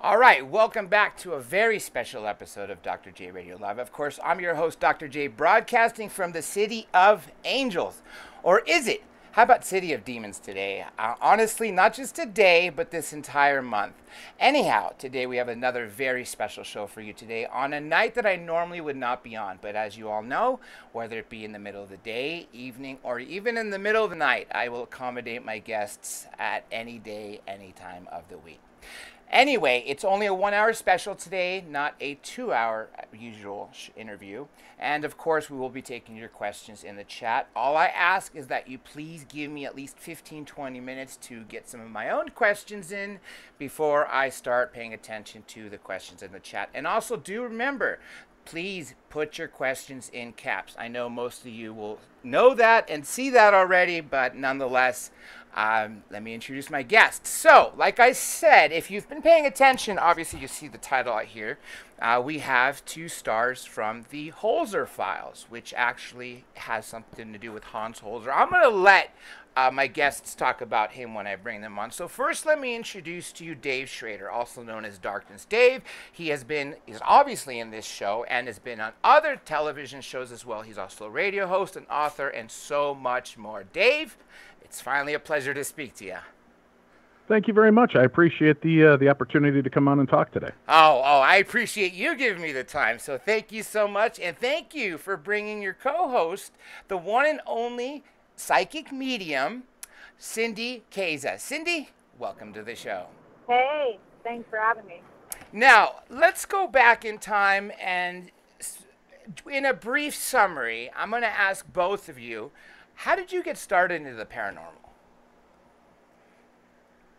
All right, welcome back to a very special episode of Dr. J Radio Live. Of course, I'm your host, Dr. J, broadcasting from the City of Angels. Or is it? How about City of Demons today? Uh, honestly, not just today, but this entire month. Anyhow, today we have another very special show for you today on a night that I normally would not be on. But as you all know, whether it be in the middle of the day, evening, or even in the middle of the night, I will accommodate my guests at any day, any time of the week. Anyway, it's only a one hour special today, not a two hour uh, usual interview. And of course, we will be taking your questions in the chat. All I ask is that you please give me at least 15 20 minutes to get some of my own questions in before I start paying attention to the questions in the chat. And also, do remember, please put your questions in caps. I know most of you will know that and see that already, but nonetheless, um, let me introduce my guest. So, like I said, if you've been paying attention, obviously you see the title out here. Uh, we have two stars from the Holzer files, which actually has something to do with Hans Holzer. I'm going to let uh, my guests talk about him when I bring them on. So first, let me introduce to you Dave Schrader, also known as Darkness Dave. He has been, he's obviously in this show and has been on other television shows as well. He's also a radio host, an author, and so much more. Dave, it's finally a pleasure to speak to you. Thank you very much. I appreciate the uh, the opportunity to come on and talk today. Oh, oh, I appreciate you giving me the time. So thank you so much, and thank you for bringing your co-host, the one and only psychic medium, Cindy Kaza. Cindy, welcome to the show. Hey, thanks for having me. Now let's go back in time and, in a brief summary, I'm going to ask both of you how did you get started into the paranormal?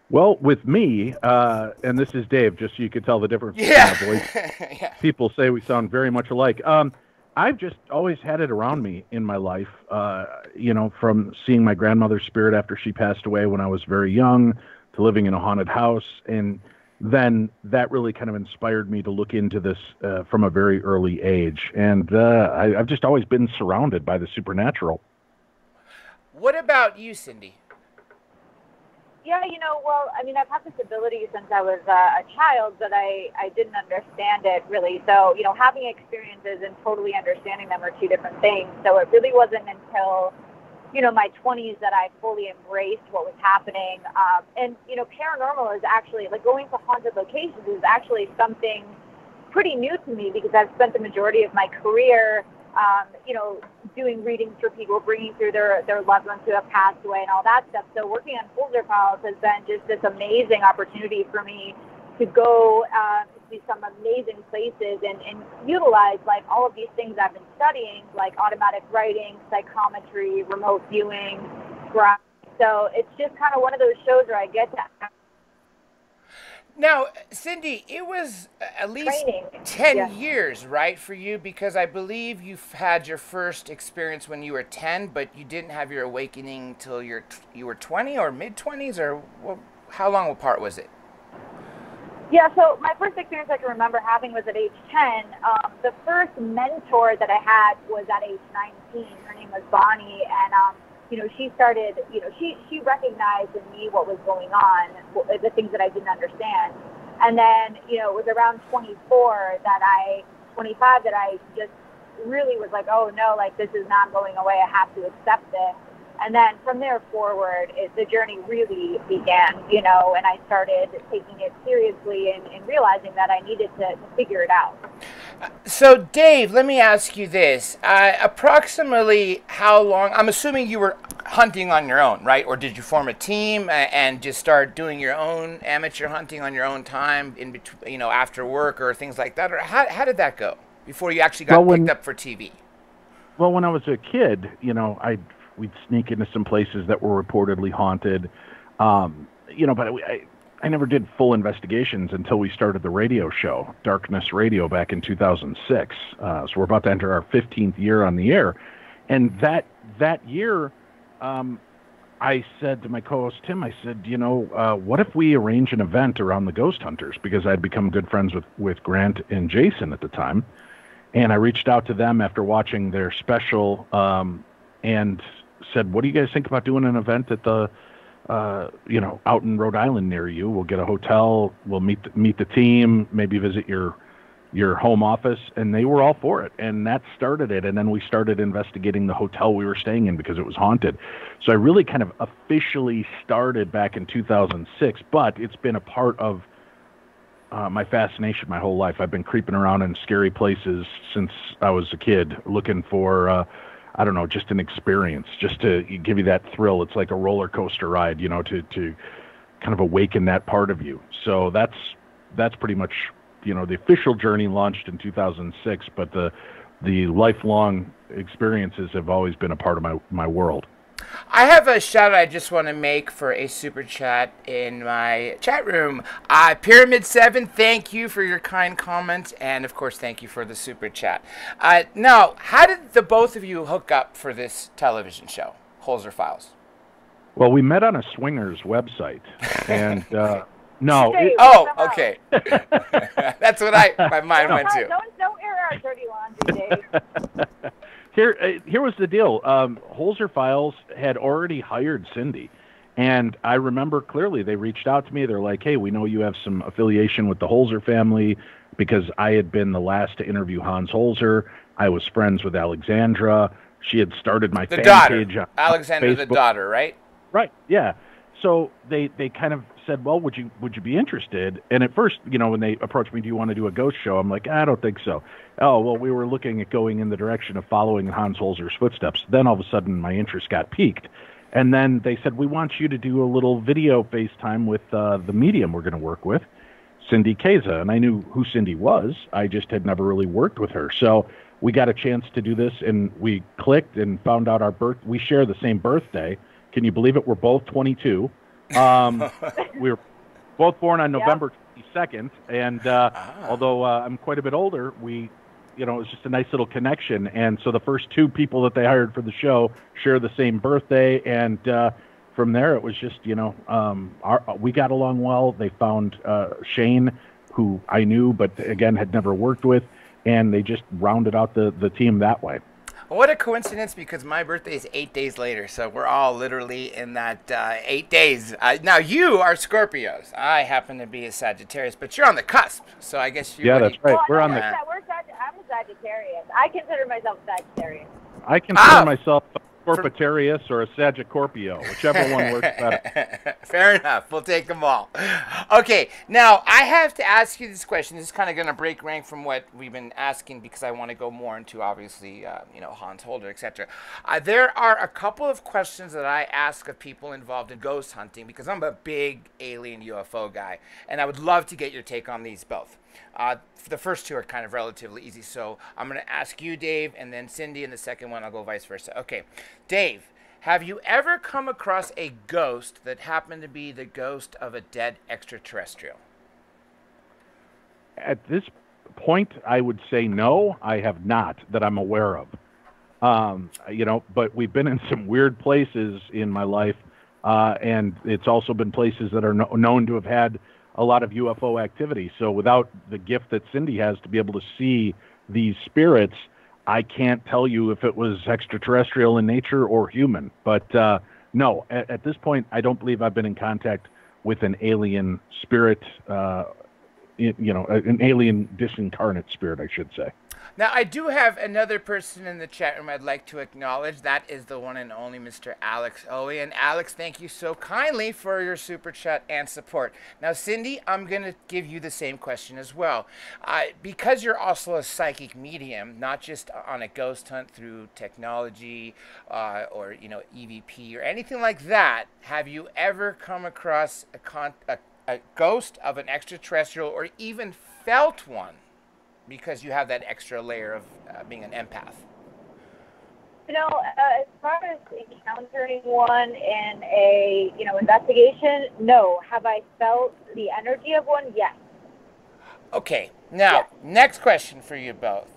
Well, with me, uh, and this is Dave, just so you could tell the difference yeah. yeah. People say we sound very much alike. Um, I've just always had it around me in my life. Uh, you know, from seeing my grandmother's spirit after she passed away when I was very young, to living in a haunted house, and then that really kind of inspired me to look into this uh, from a very early age. And uh, I, I've just always been surrounded by the supernatural. What about you, Cindy? Yeah, you know, well, I mean, I've had this ability since I was uh, a child, but I, I didn't understand it really. So, you know, having experiences and totally understanding them are two different things. So it really wasn't until, you know, my 20s that I fully embraced what was happening. Um, and, you know, paranormal is actually, like going to haunted locations is actually something pretty new to me because I've spent the majority of my career um, you know, doing readings for people, bringing through their, their loved ones who have passed away and all that stuff. So working on Holzer Files has been just this amazing opportunity for me to go uh, to some amazing places and, and utilize like all of these things I've been studying, like automatic writing, psychometry, remote viewing, So it's just kind of one of those shows where I get to now, Cindy, it was at least Training. 10 yeah. years, right, for you? Because I believe you had your first experience when you were 10, but you didn't have your awakening till you're, you were 20 or mid 20s, or well, how long apart was it? Yeah, so my first experience I can remember having was at age 10. Um, the first mentor that I had was at age 19. Her name was Bonnie, and um, you know, she started, you know, she, she recognized in me what was going on, uh, the things that I didn't understand. And then, you know, it was around 24 that I, 25 that I just really was like, oh no, like this is not going away. I have to accept it. And then from there forward, it, the journey really began, you know, and I started taking it seriously and, and realizing that I needed to, to figure it out. So, Dave, let me ask you this. Uh, approximately how long, I'm assuming you were hunting on your own, right? Or did you form a team and just start doing your own amateur hunting on your own time in between, you know, after work or things like that? Or how, how did that go before you actually got well, picked up for TV? Well, when I was a kid, you know, I we'd sneak into some places that were reportedly haunted. Um, you know, but I, I never did full investigations until we started the radio show, Darkness Radio, back in 2006. Uh, so we're about to enter our 15th year on the air, and that that year, um, I said to my co-host Tim, I said, you know, uh, what if we arrange an event around the ghost hunters? Because I'd become good friends with with Grant and Jason at the time, and I reached out to them after watching their special, um, and said, what do you guys think about doing an event at the uh, you know, out in Rhode Island near you. We'll get a hotel. We'll meet the, meet the team. Maybe visit your your home office." And they were all for it, and that started it. And then we started investigating the hotel we were staying in because it was haunted. So I really kind of officially started back in 2006, but it's been a part of uh, my fascination my whole life. I've been creeping around in scary places since I was a kid, looking for, uh, I don't know, just an experience, just to give you that thrill. It's like a roller coaster ride, you know, to to kind of awaken that part of you. So that's that's pretty much, you know, the official journey launched in 2006, but the the lifelong experiences have always been a part of my my world. I have a shout I just want to make for a super chat in my chat room. Uh, Pyramid Seven, thank you for your kind comments, and of course, thank you for the super chat. Uh, now, how did the both of you hook up for this television show, Holzer Files? Well, we met on a swingers website, and uh, no. It- Oh, okay. That's what I my mind went Don't, to. don't, don't air our dirty laundry, Dave. Here, uh, here was the deal. Um, Holzer Files had already hired Cindy, and I remember clearly they reached out to me. They're like, "Hey, we know you have some affiliation with the Holzer family because I had been the last to interview Hans Holzer. I was friends with Alexandra. She had started my The fan daughter, page on Alexandra, the daughter, right? Right. Yeah. So they they kind of said, "Well, would you would you be interested?" And at first, you know, when they approached me, "Do you want to do a ghost show?" I'm like, "I don't think so." Oh, well, we were looking at going in the direction of following Hans Holzer's footsteps. Then all of a sudden, my interest got piqued. And then they said, "We want you to do a little video FaceTime with uh, the medium we're going to work with, Cindy Kaza." And I knew who Cindy was. I just had never really worked with her. So we got a chance to do this, and we clicked and found out our birth. We share the same birthday. Can you believe it? We're both 22. Um, we were both born on. November 22nd, and uh, Ah. although uh, I'm quite a bit older, we, you know, it was just a nice little connection. And so the first two people that they hired for the show share the same birthday, and uh, from there it was just, you know, um, our, we got along well. They found uh, Shane, who I knew, but again had never worked with, and they just rounded out the the team that way. What a coincidence because my birthday is eight days later, so we're all literally in that uh, eight days. Uh, now you are Scorpios. I happen to be a Sagittarius, but you're on the cusp, so I guess you. Yeah, already- that's right. Well, We're on the. we're, we're Sag- I'm a Sagittarius. I consider myself a Sagittarius. I consider Ah! myself a Scorpitarius or a Saggicorpio, whichever one works better. Fair enough. We'll take them all. Okay, now I have to ask you this question. This is kind of going to break rank from what we've been asking because I want to go more into obviously, uh, you know, Hans Holzer, etc. Uh, there are a couple of questions that I ask of people involved in ghost hunting because I'm a big alien UFO guy, and I would love to get your take on these both. Uh, the first two are kind of relatively easy, so I'm going to ask you, Dave, and then Cindy, and the second one I'll go vice versa. Okay, Dave. Have you ever come across a ghost that happened to be the ghost of a dead extraterrestrial? At this point, I would say no, I have not that I'm aware of. Um, you know, but we've been in some weird places in my life, uh, and it's also been places that are kno- known to have had a lot of UFO activity. So without the gift that Cindy has to be able to see these spirits, I can't tell you if it was extraterrestrial in nature or human. But uh, no, at, at this point, I don't believe I've been in contact with an alien spirit. Uh, you know, an alien disincarnate spirit, I should say. Now, I do have another person in the chat room I'd like to acknowledge. That is the one and only Mr. Alex Owe. And Alex, thank you so kindly for your super chat and support. Now, Cindy, I'm going to give you the same question as well. Uh, because you're also a psychic medium, not just on a ghost hunt through technology uh, or, you know, EVP or anything like that, have you ever come across a, a, a ghost of an extraterrestrial or even felt one? Because you have that extra layer of uh, being an empath. You know, uh, as far as encountering one in a you know investigation, no. Have I felt the energy of one? Yes. Okay, now Yeah. next question for you both.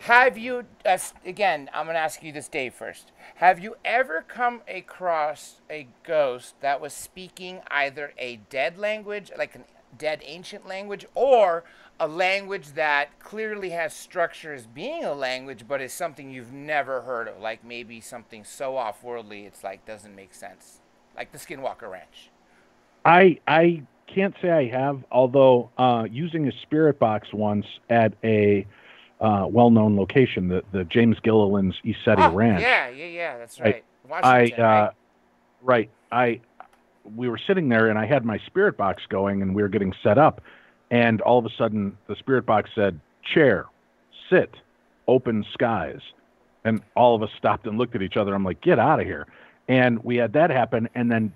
Have you, uh, again, I'm going to ask you this Dave first. Have you ever come across a ghost that was speaking either a dead language, like a dead ancient language, or a language that clearly has structure as being a language, but is something you've never heard of, like maybe something so off worldly it's like doesn't make sense? like the Skinwalker Ranch? I I can't say I have, although uh, using a spirit box once at a uh, well-known location, the the James Gilliland's ECETI oh, Ranch. Yeah, yeah, yeah. That's right. I, I uh, right. I we were sitting there and I had my spirit box going and we were getting set up, and all of a sudden the spirit box said, "Chair, sit, open skies," and all of us stopped and looked at each other. I'm like, "Get out of here!" And we had that happen, and then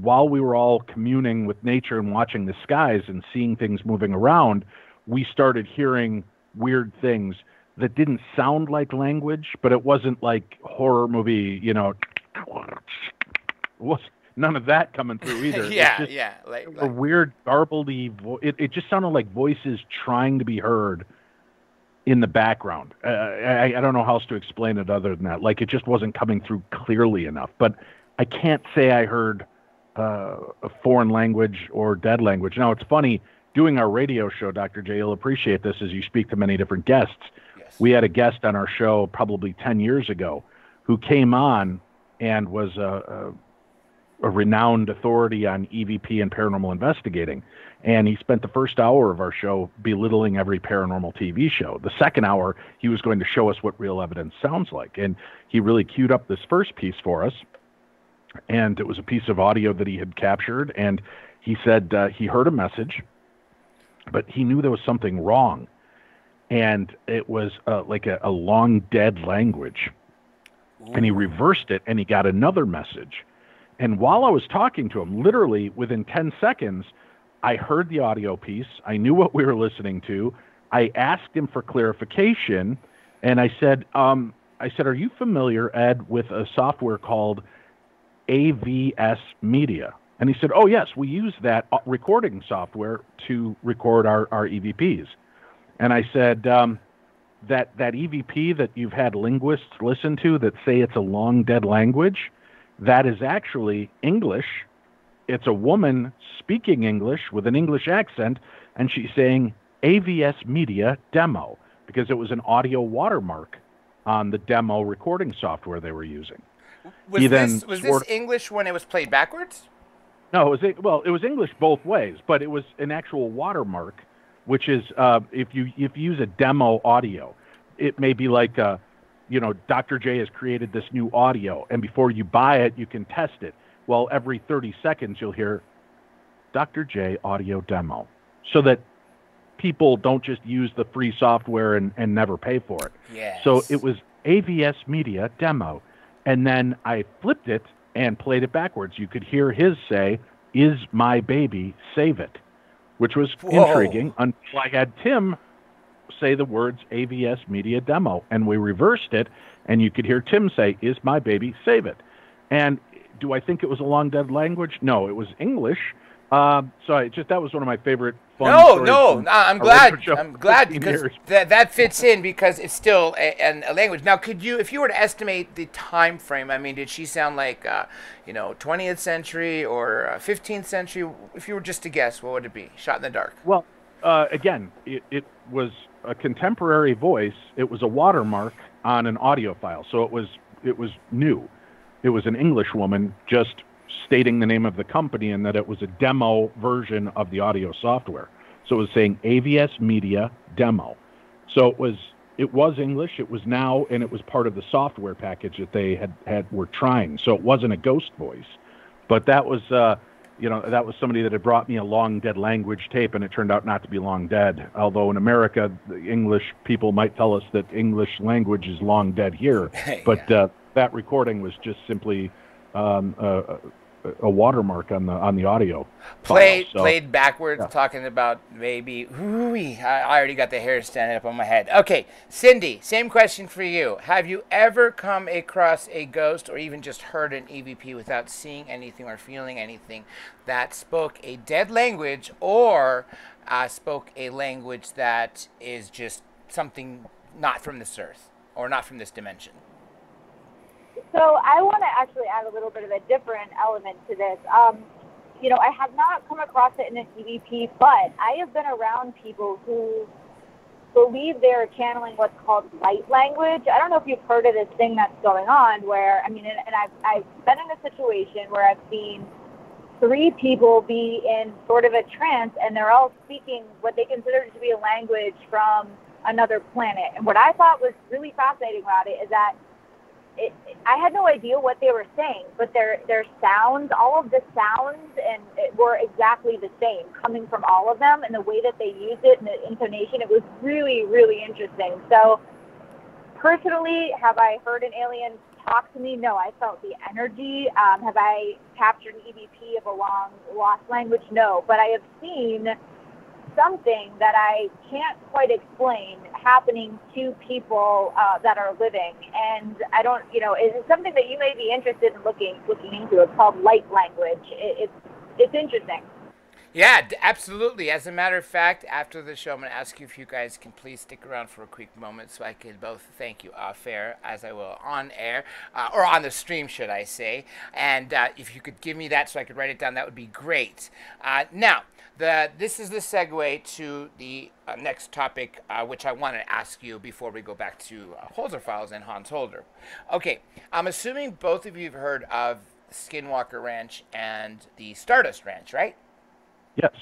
while we were all communing with nature and watching the skies and seeing things moving around, we started hearing weird things that didn't sound like language, but it wasn't like horror movie, you know, was none of that coming through either. yeah, just yeah, like, a weird garbledy. Vo- it it just sounded like voices trying to be heard in the background. Uh, I I don't know how else to explain it other than that. Like it just wasn't coming through clearly enough. But I can't say I heard uh, a foreign language or dead language. Now it's funny doing our radio show, Dr. J. You'll appreciate this as you speak to many different guests. Yes. We had a guest on our show probably 10 years ago who came on and was a, a, renowned authority on EVP and paranormal investigating. And he spent the first hour of our show belittling every paranormal TV show. The second hour, he was going to show us what real evidence sounds like. And he really queued up this first piece for us. And it was a piece of audio that he had captured. And he said uh, he heard a message, but he knew there was something wrong. And it was uh, like a, a long dead language and he reversed it and he got another message. And while I was talking to him, literally within 10 seconds, I heard the audio piece. I knew what we were listening to. I asked him for clarification and I said, um, I said, Are you familiar, Ed, with a software called AVS Media? And he said, Oh, yes, we use that uh, recording software to record our, our EVPs. And I said, um, that that EVP that you've had linguists listen to that say it's a long dead language, that is actually English. It's a woman speaking English with an English accent, and she's saying AVS Media Demo because it was an audio watermark on the demo recording software they were using. Was, this, was this English when it was played backwards? No, it was well, it was English both ways, but it was an actual watermark which is uh, if you if you use a demo audio, it may be like, uh, you know, Dr. J has created this new audio, and before you buy it, you can test it. Well, every 30 seconds, you'll hear Dr. J audio demo, so that people don't just use the free software and, and never pay for it. Yes. So it was AVS Media demo, and then I flipped it and played it backwards. You could hear his say, "Is my baby? Save it." which was Whoa. intriguing until I had Tim say the words AVS Media Demo, and we reversed it, and you could hear Tim say, "Is my baby? Save it." And do I think it was a long dead language? No, it was English. Uh, so I just that was one of my favorite. no, no, I'm glad. I'm glad because that that fits in because it's still a, a, a, language. Now, could you, if you were to estimate the time frame, I mean, did she sound like, uh, you know, 20th century or uh, 15th century? If you were just to guess, what would it be? Shot in the dark. Well, uh, again, it, it was a contemporary voice. It was a watermark on an audio file, so it was it was new. It was an English woman just stating the name of the company and that it was a demo version of the audio software. So it was saying AVS Media Demo. So it was it was English, it was now, and it was part of the software package that they had, had were trying. So it wasn't a ghost voice, but that was uh, you know that was somebody that had brought me a long dead language tape, and it turned out not to be long dead. Although in America, the English people might tell us that English language is long dead here, but yeah. uh, that recording was just simply um, uh, a watermark on the on the audio. Played so. played backwards, yeah. talking about maybe. Ooh, I, I already got the hair standing up on my head. Okay, Cindy, same question for you. Have you ever come across a ghost or even just heard an EVP without seeing anything or feeling anything that spoke a dead language or uh, spoke a language that is just something not from this earth or not from this dimension? So I want to actually add a little bit of a different element to this. Um, you know, I have not come across it in an EVP, but I have been around people who believe they're channeling what's called light language. I don't know if you've heard of this thing that's going on where, I mean, and, and I've, I've been in a situation where I've seen three people be in sort of a trance and they're all speaking what they consider to be a language from another planet. And what I thought was really fascinating about it is that it, I had no idea what they were saying, but their their sounds, all of the sounds, and it were exactly the same coming from all of them, and the way that they used it and the intonation, it was really really interesting. So, personally, have I heard an alien talk to me? No, I felt the energy. Um, have I captured an EVP of a long lost language? No, but I have seen something that I can't quite explain happening to people uh, that are living. And I don't, you know, it's something that you may be interested in looking looking into. It's called light language. It, it's it's interesting. Yeah, absolutely. As a matter of fact, after the show, I'm going to ask you if you guys can please stick around for a quick moment so I can both thank you off air, as I will on air, uh, or on the stream, should I say. And uh, if you could give me that so I could write it down, that would be great. Uh, now, the, this is the segue to the uh, next topic, uh, which I want to ask you before we go back to uh, Holzer Files and Hans Holzer. Okay, I'm assuming both of you have heard of Skinwalker Ranch and the Stardust Ranch, right? Yes.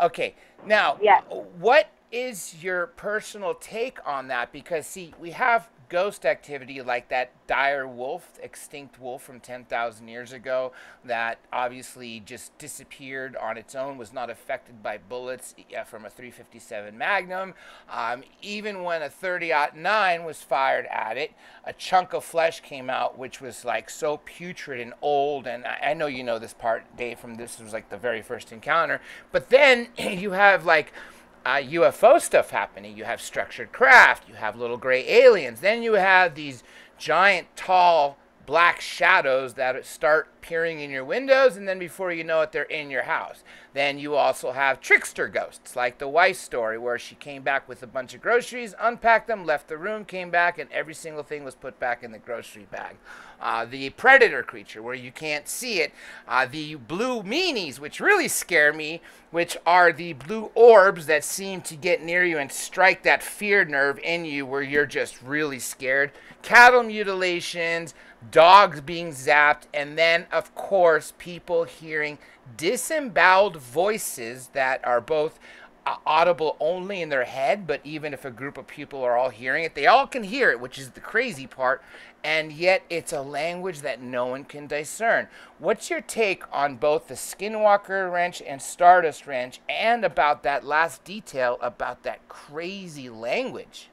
Okay. Now, yes. what is your personal take on that? Because, see, we have ghost activity like that dire wolf, extinct wolf from 10,000 years ago, that obviously just disappeared on its own, was not affected by bullets from a 357 Magnum. Um, even when a 30 9 was fired at it, a chunk of flesh came out, which was like so putrid and old. And I, I know you know this part, Dave, from this was like the very first encounter. But then you have like uh, UFO stuff happening. You have structured craft, you have little gray aliens, then you have these giant, tall, black shadows that start peering in your windows, and then before you know it, they're in your house. Then you also have trickster ghosts, like the wife story, where she came back with a bunch of groceries, unpacked them, left the room, came back, and every single thing was put back in the grocery bag. Uh, the predator creature, where you can't see it. Uh, the blue meanies, which really scare me, which are the blue orbs that seem to get near you and strike that fear nerve in you, where you're just really scared. Cattle mutilations, dogs being zapped, and then, of course, people hearing disemboweled voices that are both uh, audible only in their head, but even if a group of people are all hearing it, they all can hear it, which is the crazy part, and yet it's a language that no one can discern. What's your take on both the Skinwalker Ranch and Stardust Ranch, and about that last detail about that crazy language?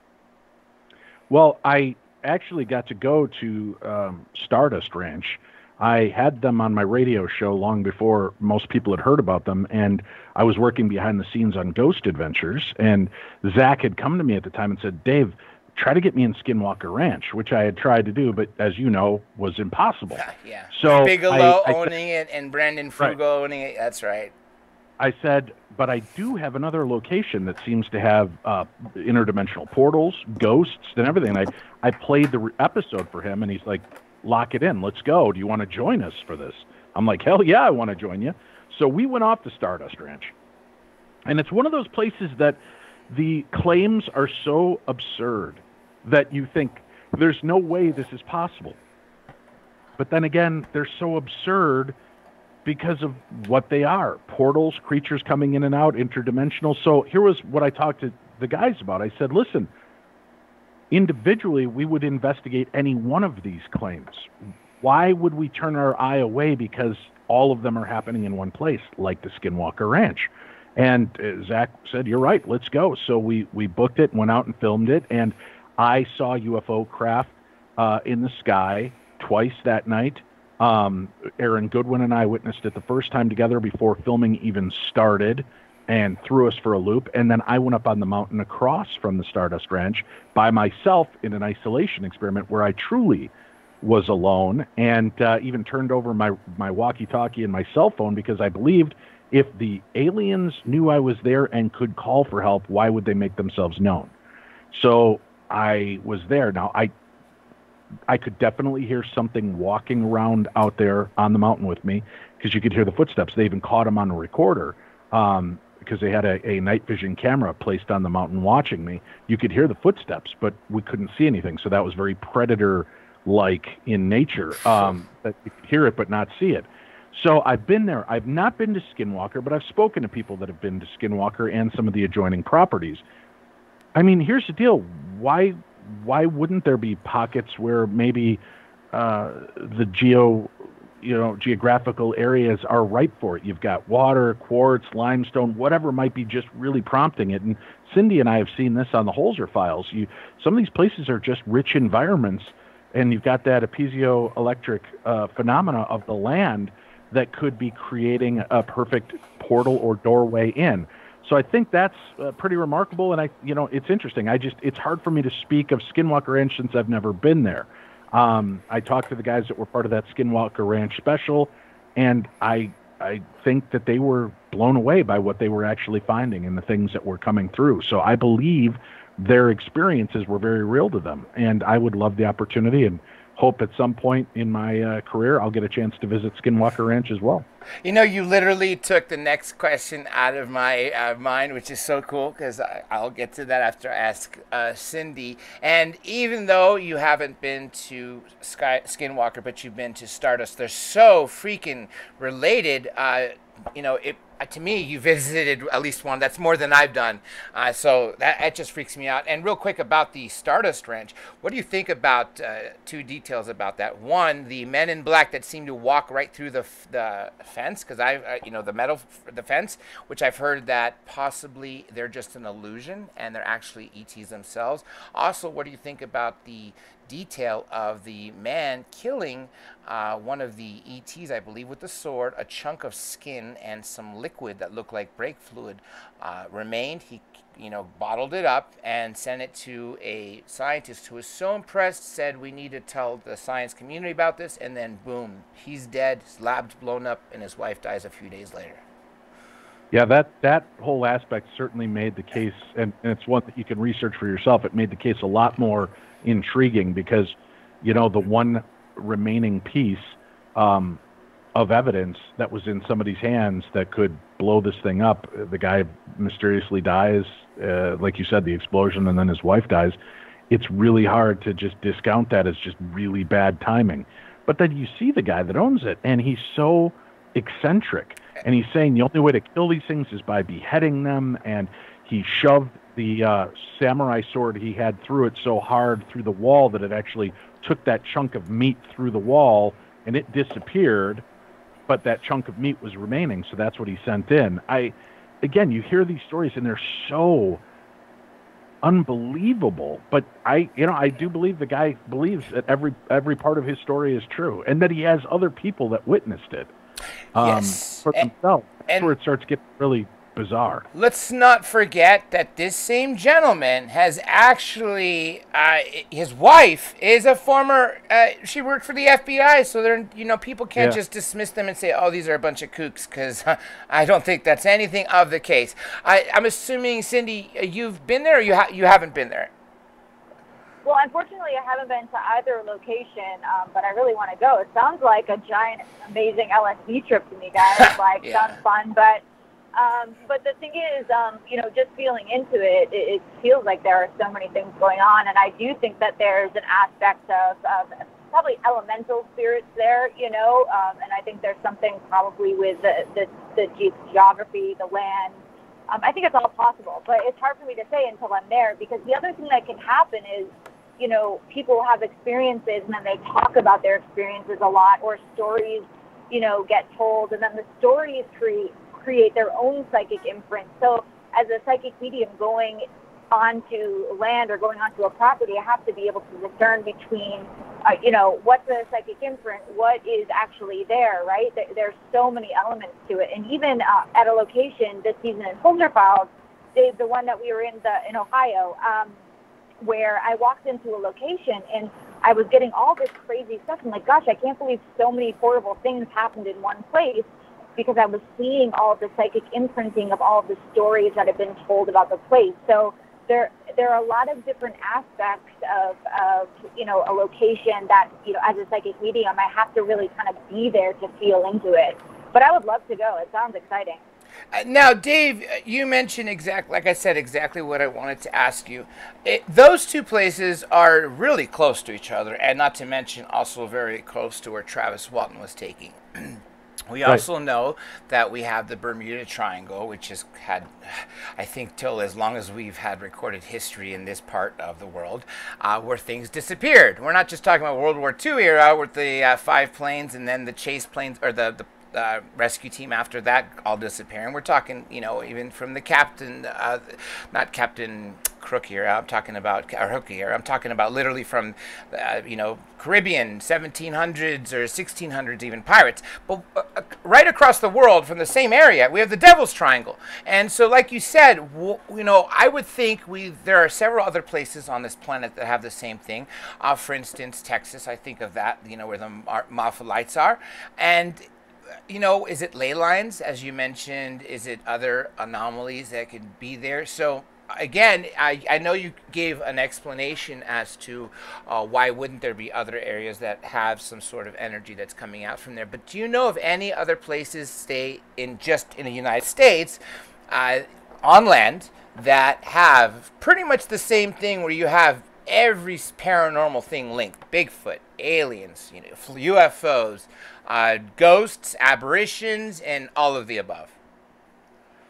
Well, I actually got to go to um, Stardust Ranch I had them on my radio show long before most people had heard about them, and I was working behind the scenes on Ghost Adventures. And Zach had come to me at the time and said, "Dave, try to get me in Skinwalker Ranch," which I had tried to do, but as you know, was impossible. yeah. So Bigelow I, I, owning it and Brandon Fugal right. owning it. That's right. I said, but I do have another location that seems to have uh, interdimensional portals, ghosts, and everything. And I I played the re- episode for him, and he's like, lock it in. Let's go. Do you want to join us for this? I'm like, hell yeah, I want to join you. So we went off to Stardust Ranch. And it's one of those places that the claims are so absurd that you think there's no way this is possible. But then again, they're so absurd because of what they are portals, creatures coming in and out, interdimensional. So here was what I talked to the guys about. I said, listen, individually we would investigate any one of these claims. Why would we turn our eye away because all of them are happening in one place, like the Skinwalker Ranch? And uh, Zach said, "You're right. Let's go." So we we booked it, went out and filmed it, and I saw UFO craft uh, in the sky twice that night. Um, Aaron Goodwin and I witnessed it the first time together before filming even started and threw us for a loop. And then I went up on the mountain across from the Stardust Ranch by myself in an isolation experiment where I truly was alone and uh, even turned over my, my walkie talkie and my cell phone because I believed if the aliens knew I was there and could call for help, why would they make themselves known? So I was there. Now, I I could definitely hear something walking around out there on the mountain with me because you could hear the footsteps. They even caught them on a recorder. Um, because they had a, a night vision camera placed on the mountain watching me. You could hear the footsteps, but we couldn't see anything. So that was very predator like in nature. Um, that you could hear it but not see it. So I've been there. I've not been to Skinwalker, but I've spoken to people that have been to Skinwalker and some of the adjoining properties. I mean, here's the deal. Why why wouldn't there be pockets where maybe uh, the geo you know geographical areas are ripe for it. You've got water, quartz, limestone, whatever might be just really prompting it. And Cindy and I have seen this on the Holzer files. You some of these places are just rich environments, and you've got that piezoelectric uh, phenomena of the land that could be creating a perfect portal or doorway in. So I think that's uh, pretty remarkable, and I, you know, it's interesting. I just, it's hard for me to speak of Skinwalker Ranch since I've never been there. Um, I talked to the guys that were part of that Skinwalker Ranch special, and I, I think that they were blown away by what they were actually finding and the things that were coming through. So I believe their experiences were very real to them, and I would love the opportunity and hope at some point in my uh, career I'll get a chance to visit Skinwalker Ranch as well. You know, you literally took the next question out of my uh, mind, which is so cool because I'll get to that after I ask uh, Cindy. And even though you haven't been to Sky, Skinwalker, but you've been to Stardust, they're so freaking related. You know, it to me, you visited at least one. That's more than I've done. Uh, so that, that just freaks me out. And real quick about the Stardust Ranch, what do you think about uh, two details about that? One, the men in black that seem to walk right through the the fence, because I, uh, you know, the metal the fence, which I've heard that possibly they're just an illusion and they're actually ETs themselves. Also, what do you think about the detail of the man killing uh, one of the ETs, I believe, with the sword. A chunk of skin and some liquid that looked like brake fluid uh, remained. He, you know, bottled it up and sent it to a scientist who was so impressed, said, "We need to tell the science community about this." And then, boom, he's dead. His lab's blown up, and his wife dies a few days later. Yeah, that that whole aspect certainly made the case, and, and it's one that you can research for yourself. It made the case a lot more intriguing because, you know, the one remaining piece um, of evidence that was in somebody's hands that could blow this thing up. The guy mysteriously dies, uh, like you said, the explosion, and then his wife dies. It's really hard to just discount that as just really bad timing. But then you see the guy that owns it, and he's so eccentric. And he's saying the only way to kill these things is by beheading them. And he shoved the uh, samurai sword he had through it so hard through the wall that it actually took that chunk of meat through the wall and it disappeared, but that chunk of meat was remaining. So that's what he sent in. I, again, you hear these stories and they're so unbelievable. But I, you know, I do believe the guy believes that every every part of his story is true, and that he has other people that witnessed it um, yes. for themselves. That's where it starts getting really bizarre. Let's not forget that this same gentleman has actually, uh, his wife is a former, uh, she worked for the FBI, so they're, you know, people can't yeah. just dismiss them and say, oh, these are a bunch of kooks, because I don't think that's anything of the case. I, I'm assuming, Cindy, uh, you've been there or you, ha- you haven't been there? Well, unfortunately, I haven't been to either location, um, but I really want to go. It sounds like a giant, amazing LSD trip to me, guys. Like, yeah. sounds fun, but um, but the thing is, um, you know, just feeling into it, it, it feels like there are so many things going on, and I do think that there's an aspect of, of probably elemental spirits there, you know, um, and I think there's something probably with the the, the geography, the land. Um, I think it's all possible, but it's hard for me to say until I'm there because the other thing that can happen is, you know, people have experiences and then they talk about their experiences a lot, or stories, you know, get told, and then the stories create create their own psychic imprint. So, as a psychic medium going onto land or going onto a property, I have to be able to discern between, uh, you know, what's a psychic imprint, what is actually there, right? There's so many elements to it. And even uh, at a location this season in Holzer Files, Dave, the one that we were in the in Ohio, um, where I walked into a location and I was getting all this crazy stuff. I'm like, gosh, I can't believe so many horrible things happened in one place because I was seeing all the psychic imprinting of all the stories that have been told about the place. So there there are a lot of different aspects of, of you know a location that you know as a psychic medium I have to really kind of be there to feel into it. But I would love to go. It sounds exciting. Uh, now, Dave, uh, you mentioned exactly, like I said, exactly what I wanted to ask you. It, those two places are really close to each other, and not to mention also very close to where Travis Walton was taking. We Right. also know that we have the Bermuda Triangle, which has had, I think, till as long as we've had recorded history in this part of the world, uh, where things disappeared. We're not just talking about World War II era with the uh, five planes and then the chase planes or the, the uh, rescue team after that all disappearing. We're talking, you know, even from the captain, uh, not Captain Crook here. I'm talking about or Hook here. I'm talking about literally from, uh, you know, Caribbean 1700s or 1600s, even pirates. But uh, uh, right across the world, from the same area, we have the Devil's Triangle. And so, like you said, you know, I would think we there are several other places on this planet that have the same thing. Uh, for instance, Texas. I think of that. You know, where the Mar- lights are, and you know, is it ley lines, as you mentioned? Is it other anomalies that could be there? So, again, I, I know you gave an explanation as to uh, why wouldn't there be other areas that have some sort of energy that's coming out from there. But do you know of any other places, stay in just in the United States, uh, on land that have pretty much the same thing where you have every paranormal thing linked bigfoot aliens you know ufos uh, ghosts apparitions and all of the above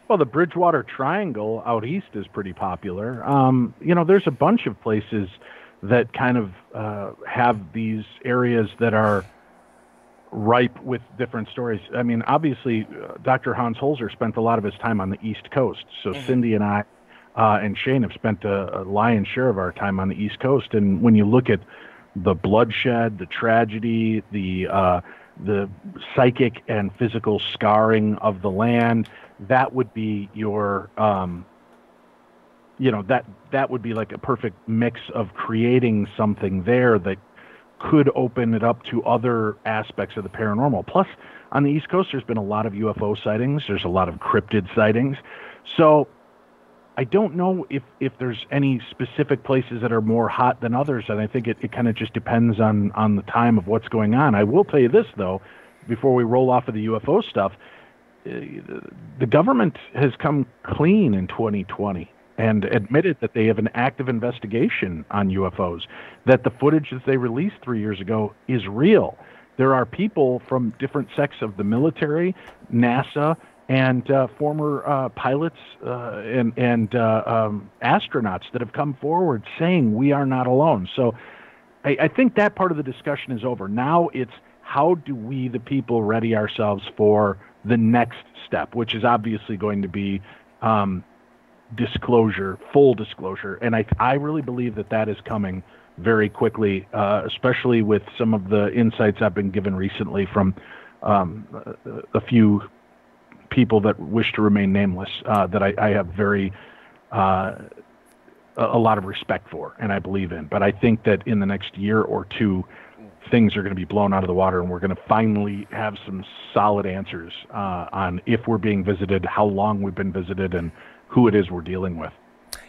Well, the Bridgewater Triangle out east is pretty popular. Um, you know, there's a bunch of places that kind of uh, have these areas that are ripe with different stories. I mean, obviously, uh, Dr. Hans Holzer spent a lot of his time on the East Coast. So Cindy and I uh, and Shane have spent a, a lion's share of our time on the East Coast. And when you look at the bloodshed, the tragedy, the uh, the psychic and physical scarring of the land, that would be your um, you know that that would be like a perfect mix of creating something there that could open it up to other aspects of the paranormal. Plus, on the East Coast, there's been a lot of UFO sightings. There's a lot of cryptid sightings. So, I don't know if if there's any specific places that are more hot than others, and I think it, it kind of just depends on on the time of what's going on. I will tell you this though, before we roll off of the UFO stuff, uh, the government has come clean in 2020 and admitted that they have an active investigation on UFOs, that the footage that they released three years ago is real. There are people from different sects of the military, NASA, and uh, former uh, pilots uh, and, and uh, um, astronauts that have come forward saying we are not alone. So I, I think that part of the discussion is over. Now it's how do we, the people, ready ourselves for the next step, which is obviously going to be um, disclosure, full disclosure, and I I really believe that that is coming very quickly, uh, especially with some of the insights I've been given recently from um, a, a few people that wish to remain nameless uh, that I, I have very uh, a, a lot of respect for and I believe in. But I think that in the next year or two, things are going to be blown out of the water, and we're going to finally have some solid answers uh, on if we're being visited, how long we've been visited, and who it is we're dealing with.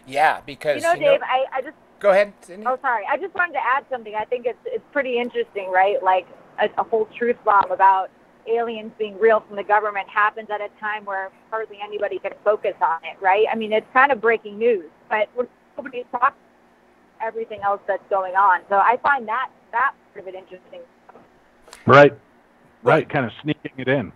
yeah because You know, Dave, I, I just go ahead Cindy. Oh, sorry. I just wanted to add something. I think it's it's pretty interesting, right? Like a, a whole truth bomb about aliens being real from the government happens at a time where hardly anybody can focus on it, right? I mean, it's kind of breaking news, but nobody's talking everything else that's going on. So I find that that part of it interesting. Right. Right. Kind of sneaking it in.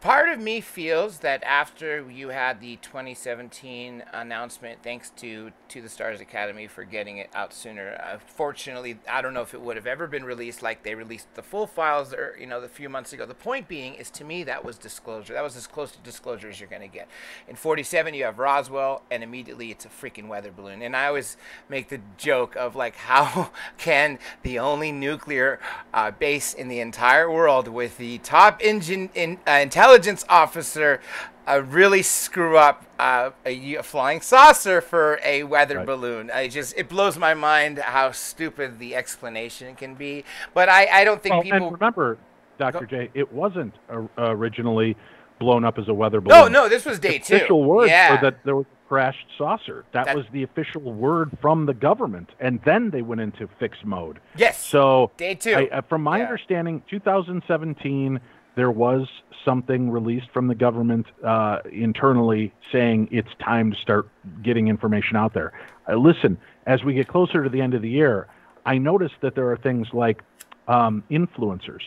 Part of me feels that after you had the 2017 announcement, thanks to to the Stars Academy for getting it out sooner. Uh, fortunately, I don't know if it would have ever been released like they released the full files, or you know, the few months ago. The point being is, to me, that was disclosure. That was as close to disclosure as you're going to get. In 47, you have Roswell, and immediately it's a freaking weather balloon. And I always make the joke of like, how can the only nuclear uh, base in the entire world with the top engine in, uh, intelligence officer uh, really screw up uh, a, a flying saucer for a weather Right. balloon? I just it blows my mind how stupid the explanation can be. But I, I don't think Well, people. and remember, Dr. J, it wasn't uh, originally blown up as a weather balloon. no, no, this was day two. official word yeah. that there was a crashed saucer. That, That- was the official word from the government, and then they went into fixed mode. yes. So day two. I, uh, from my Yeah. understanding, 2017, there was something released from the government uh, internally saying it's time to start getting information out there. Uh, listen, as we get closer to the end of the year, I noticed that there are things like um, influencers.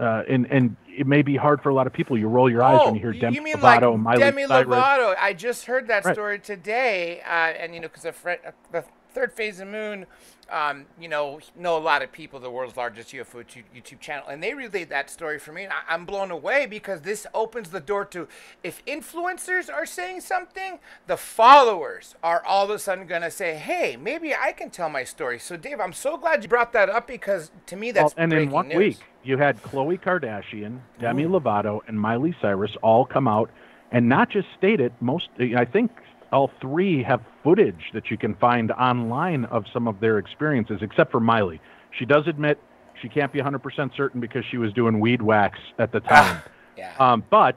Uh, and and it may be hard for a lot of people. You roll your eyes oh, when you hear Demi you mean Lovato, like Miley Demi Cyrus. Lovato. I just heard that Right. story today, uh, and you know, because uh, the third phase of the Moon, um, you know, know a lot of people, the world's largest UFO tu- YouTube channel, and they relayed that story for me, and I- I'm blown away because this opens the door to if influencers are saying something, the followers are all of a sudden going to say, "Hey, maybe I can tell my story." So, Dave, I'm so glad you brought that up because to me that's Well, and in one news. week, you had Khloe Kardashian, Demi Lovato, and Miley Cyrus all come out and not just state it. Most, I think, all three have footage that you can find online of some of their experiences, except for Miley. She does admit she can't be 100% certain because she was doing weed wax at the time. Yeah. Um, but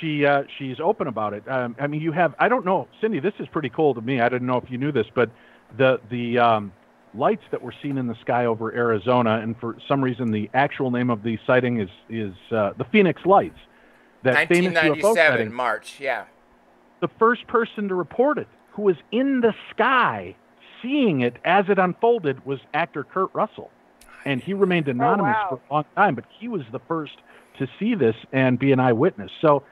she uh, she's open about it. Um, I mean, you have I don't know, Cindy. This is pretty cool to me. I didn't know if you knew this, but the the um, lights that were seen in the sky over Arizona, and for some reason the actual name of the sighting is is uh, the Phoenix Lights. That famous UFO 1997 sighting. March. Yeah. The first person to report it, who was in the sky seeing it as it unfolded, was actor Kurt Russell, and he remained anonymous wow. for a long time. But he was the first to see this and be an eyewitness. So,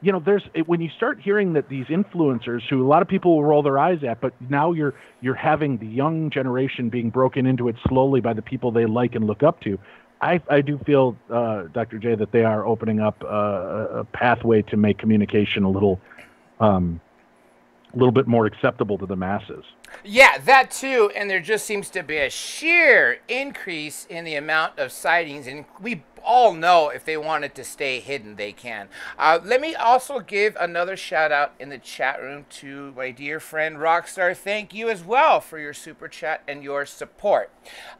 you know, there's when you start hearing that these influencers, who a lot of people will roll their eyes at, but now you're you're having the young generation being broken into it slowly by the people they like and look up to. I, I do feel, uh, Dr. J, that they are opening up uh, a a pathway to make communication a little, um, a little bit more acceptable to the masses. Yeah, that too. And there just seems to be a sheer increase in the amount of sightings. And we all know if they wanted to stay hidden, they can. Uh, let me also give another shout out in the chat room to my dear friend Rockstar. Thank you as well for your super chat and your support.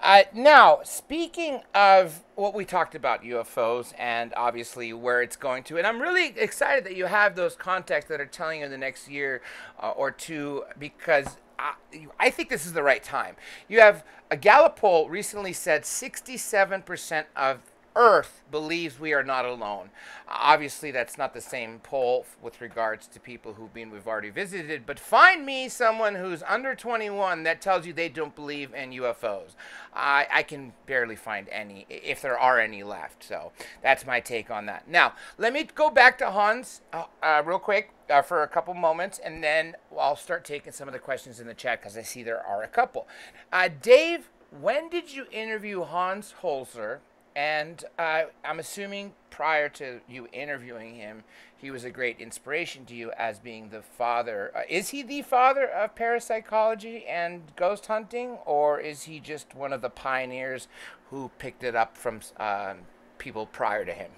Uh, now, speaking of what we talked about UFOs and obviously where it's going to, and I'm really excited that you have those contacts that are telling you in the next year uh, or two because I, I think this is the right time. You have a Gallup poll recently said 67% of Earth believes we are not alone. Obviously, that's not the same poll with regards to people who've been we've already visited. But find me someone who's under 21 that tells you they don't believe in UFOs. I, I can barely find any, if there are any left. So that's my take on that. Now, let me go back to Hans uh, uh, real quick uh, for a couple moments, and then I'll start taking some of the questions in the chat because I see there are a couple. Uh, Dave, when did you interview Hans Holzer? And uh, I'm assuming prior to you interviewing him, he was a great inspiration to you as being the father. Uh, is he the father of parapsychology and ghost hunting, or is he just one of the pioneers who picked it up from um, people prior to him?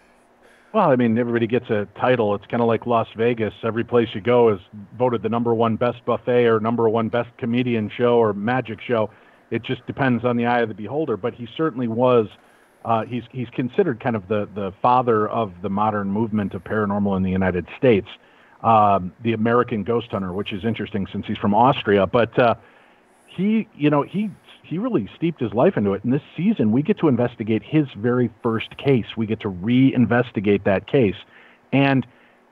Well, I mean, everybody gets a title. It's kind of like Las Vegas. Every place you go is voted the number one best buffet or number one best comedian show or magic show. It just depends on the eye of the beholder. But he certainly was. Uh, he's he's considered kind of the the father of the modern movement of paranormal in the United States, um, the American ghost hunter, which is interesting since he's from Austria. But uh, he, you know, he he really steeped his life into it. And this season, we get to investigate his very first case. We get to re-investigate that case, and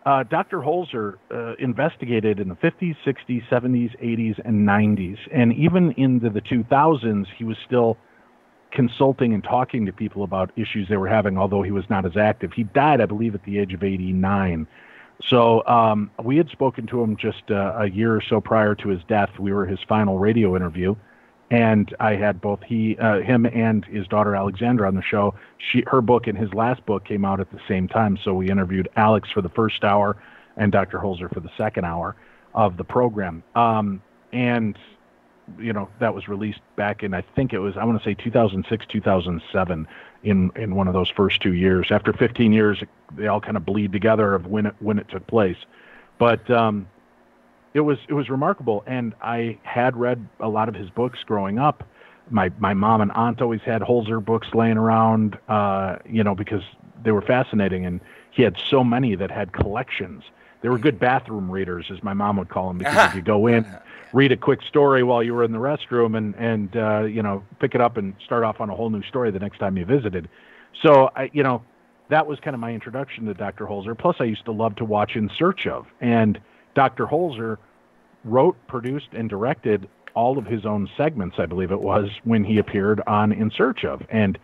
uh, Dr. Holzer uh, investigated in the 50s, 60s, 70s, 80s, and 90s, and even into the 2000s, he was still consulting and talking to people about issues they were having, although he was not as active. He died, I believe, at the age of 89. So um, we had spoken to him just uh, a year or so prior to his death. We were his final radio interview, and I had both he, uh, him, and his daughter Alexandra on the show. She, her book and his last book came out at the same time, so we interviewed Alex for the first hour and Dr. Holzer for the second hour of the program. Um, and you know that was released back in I think it was I want to say 2006 2007 in in one of those first two years. After 15 years they all kind of bleed together of when it when it took place. But um it was it was remarkable and I had read a lot of his books growing up. My my mom and aunt always had Holzer books laying around uh you know because they were fascinating and he had so many that had collections they were good bathroom readers as my mom would call them because if you go in read a quick story while you were in the restroom and and uh, you know pick it up and start off on a whole new story the next time you visited. So I you know that was kind of my introduction to Dr. Holzer. Plus, I used to love to watch In Search of, and Dr. Holzer wrote, produced, and directed all of his own segments, I believe it was, when he appeared on In Search of. And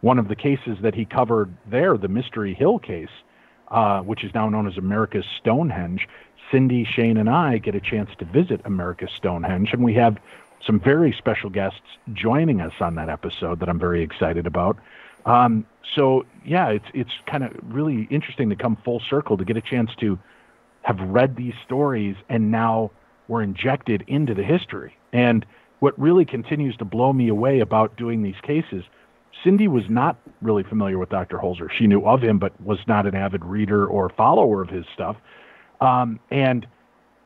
one of the cases that he covered there, the Mystery Hill case, uh, which is now known as America's Stonehenge, Cindy, Shane, and I get a chance to visit America's Stonehenge, and we have some very special guests joining us on that episode that I'm very excited about. Um, so yeah, it's it's kind of really interesting to come full circle to get a chance to have read these stories and now we're injected into the history. And what really continues to blow me away about doing these cases, Cindy was not really familiar with Dr. Holzer. She knew of him, but was not an avid reader or follower of his stuff. Um, and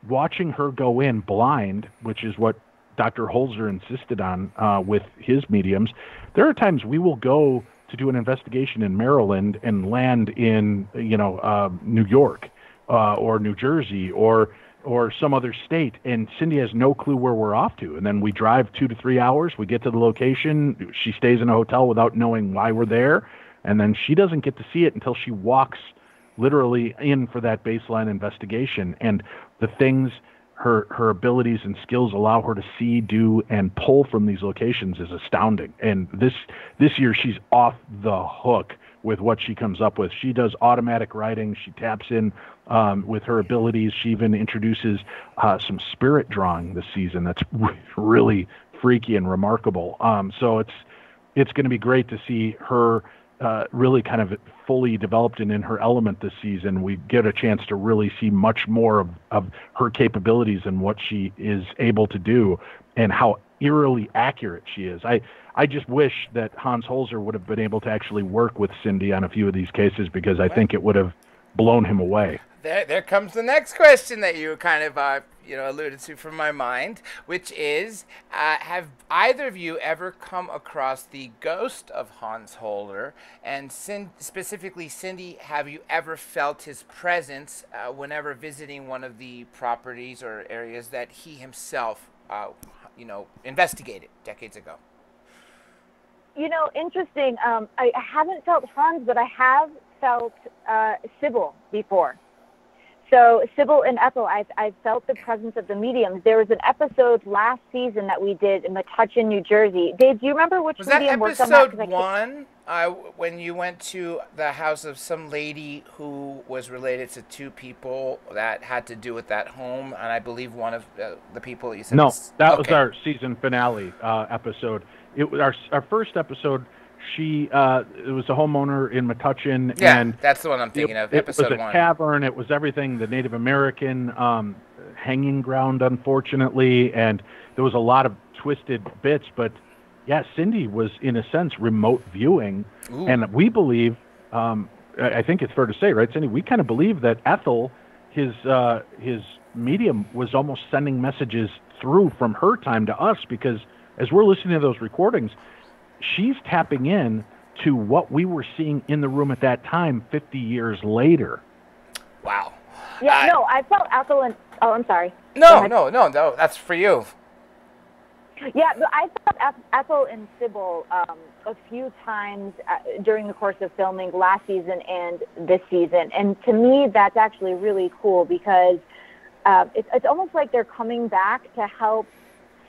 watching her go in blind, which is what Dr. Holzer insisted on uh, with his mediums, there are times we will go to do an investigation in Maryland and land in, you know, uh, New York uh, or New Jersey or or some other state, and Cindy has no clue where we're off to. And then we drive two to three hours. We get to the location. She stays in a hotel without knowing why we're there, and then she doesn't get to see it until she walks literally in for that baseline investigation. And the things her her abilities and skills allow her to see, do, and pull from these locations is astounding. And this this year she's off the hook with what she comes up with. She does automatic writing. She taps in um, with her abilities. She even introduces uh, some spirit drawing this season. That's really freaky and remarkable. Um, so it's it's going to be great to see her uh, really kind of fully developed and in her element this season. We get a chance to really see much more of, of her capabilities and what she is able to do and how eerily accurate she is. I, I just wish that Hans Holzer would have been able to actually work with Cindy on a few of these cases because I think it would have blown him away there, there comes the next question that you kind of, uh, you know, alluded to from my mind, which is, uh, have either of you ever come across the ghost of Hans Holzer? And specifically, Cindy, have you ever felt his presence uh, whenever visiting one of the properties or areas that he himself, uh, you know, investigated decades ago? You know, interesting. Um, I haven't felt Hans, but I have felt uh, Sybil before. So Sybil and Ethel, I I felt the presence of the mediums. There was an episode last season that we did in Metuchen, New Jersey. Dave, do you remember which was medium that episode on one? Uh, when you went to the house of some lady who was related to two people that had to do with that home, and I believe one of uh, the people you said. No, was, that okay. was our season finale uh, episode. It was our our first episode she uh, it was a homeowner in Metuchen. Yeah, and that's the one I'm thinking it, of. Episode it was a one. tavern. It was everything the Native American um, hanging ground, unfortunately, and there was a lot of twisted bits. But yeah, Cindy was in a sense remote viewing, Ooh. and we believe. Um, I think it's fair to say, right, Cindy? We kind of believe that Ethel, his uh, his medium, was almost sending messages through from her time to us because as we're listening to those recordings, she's tapping in to what we were seeing in the room at that time 50 years later. Wow. Yeah, I, no, I felt Ethel and oh, I'm sorry. No, no, no, no, that's for you. Yeah, I felt Ethel and Sybil um, a few times uh, during the course of filming last season and this season, and to me, that's actually really cool because uh, it's, it's almost like they're coming back to help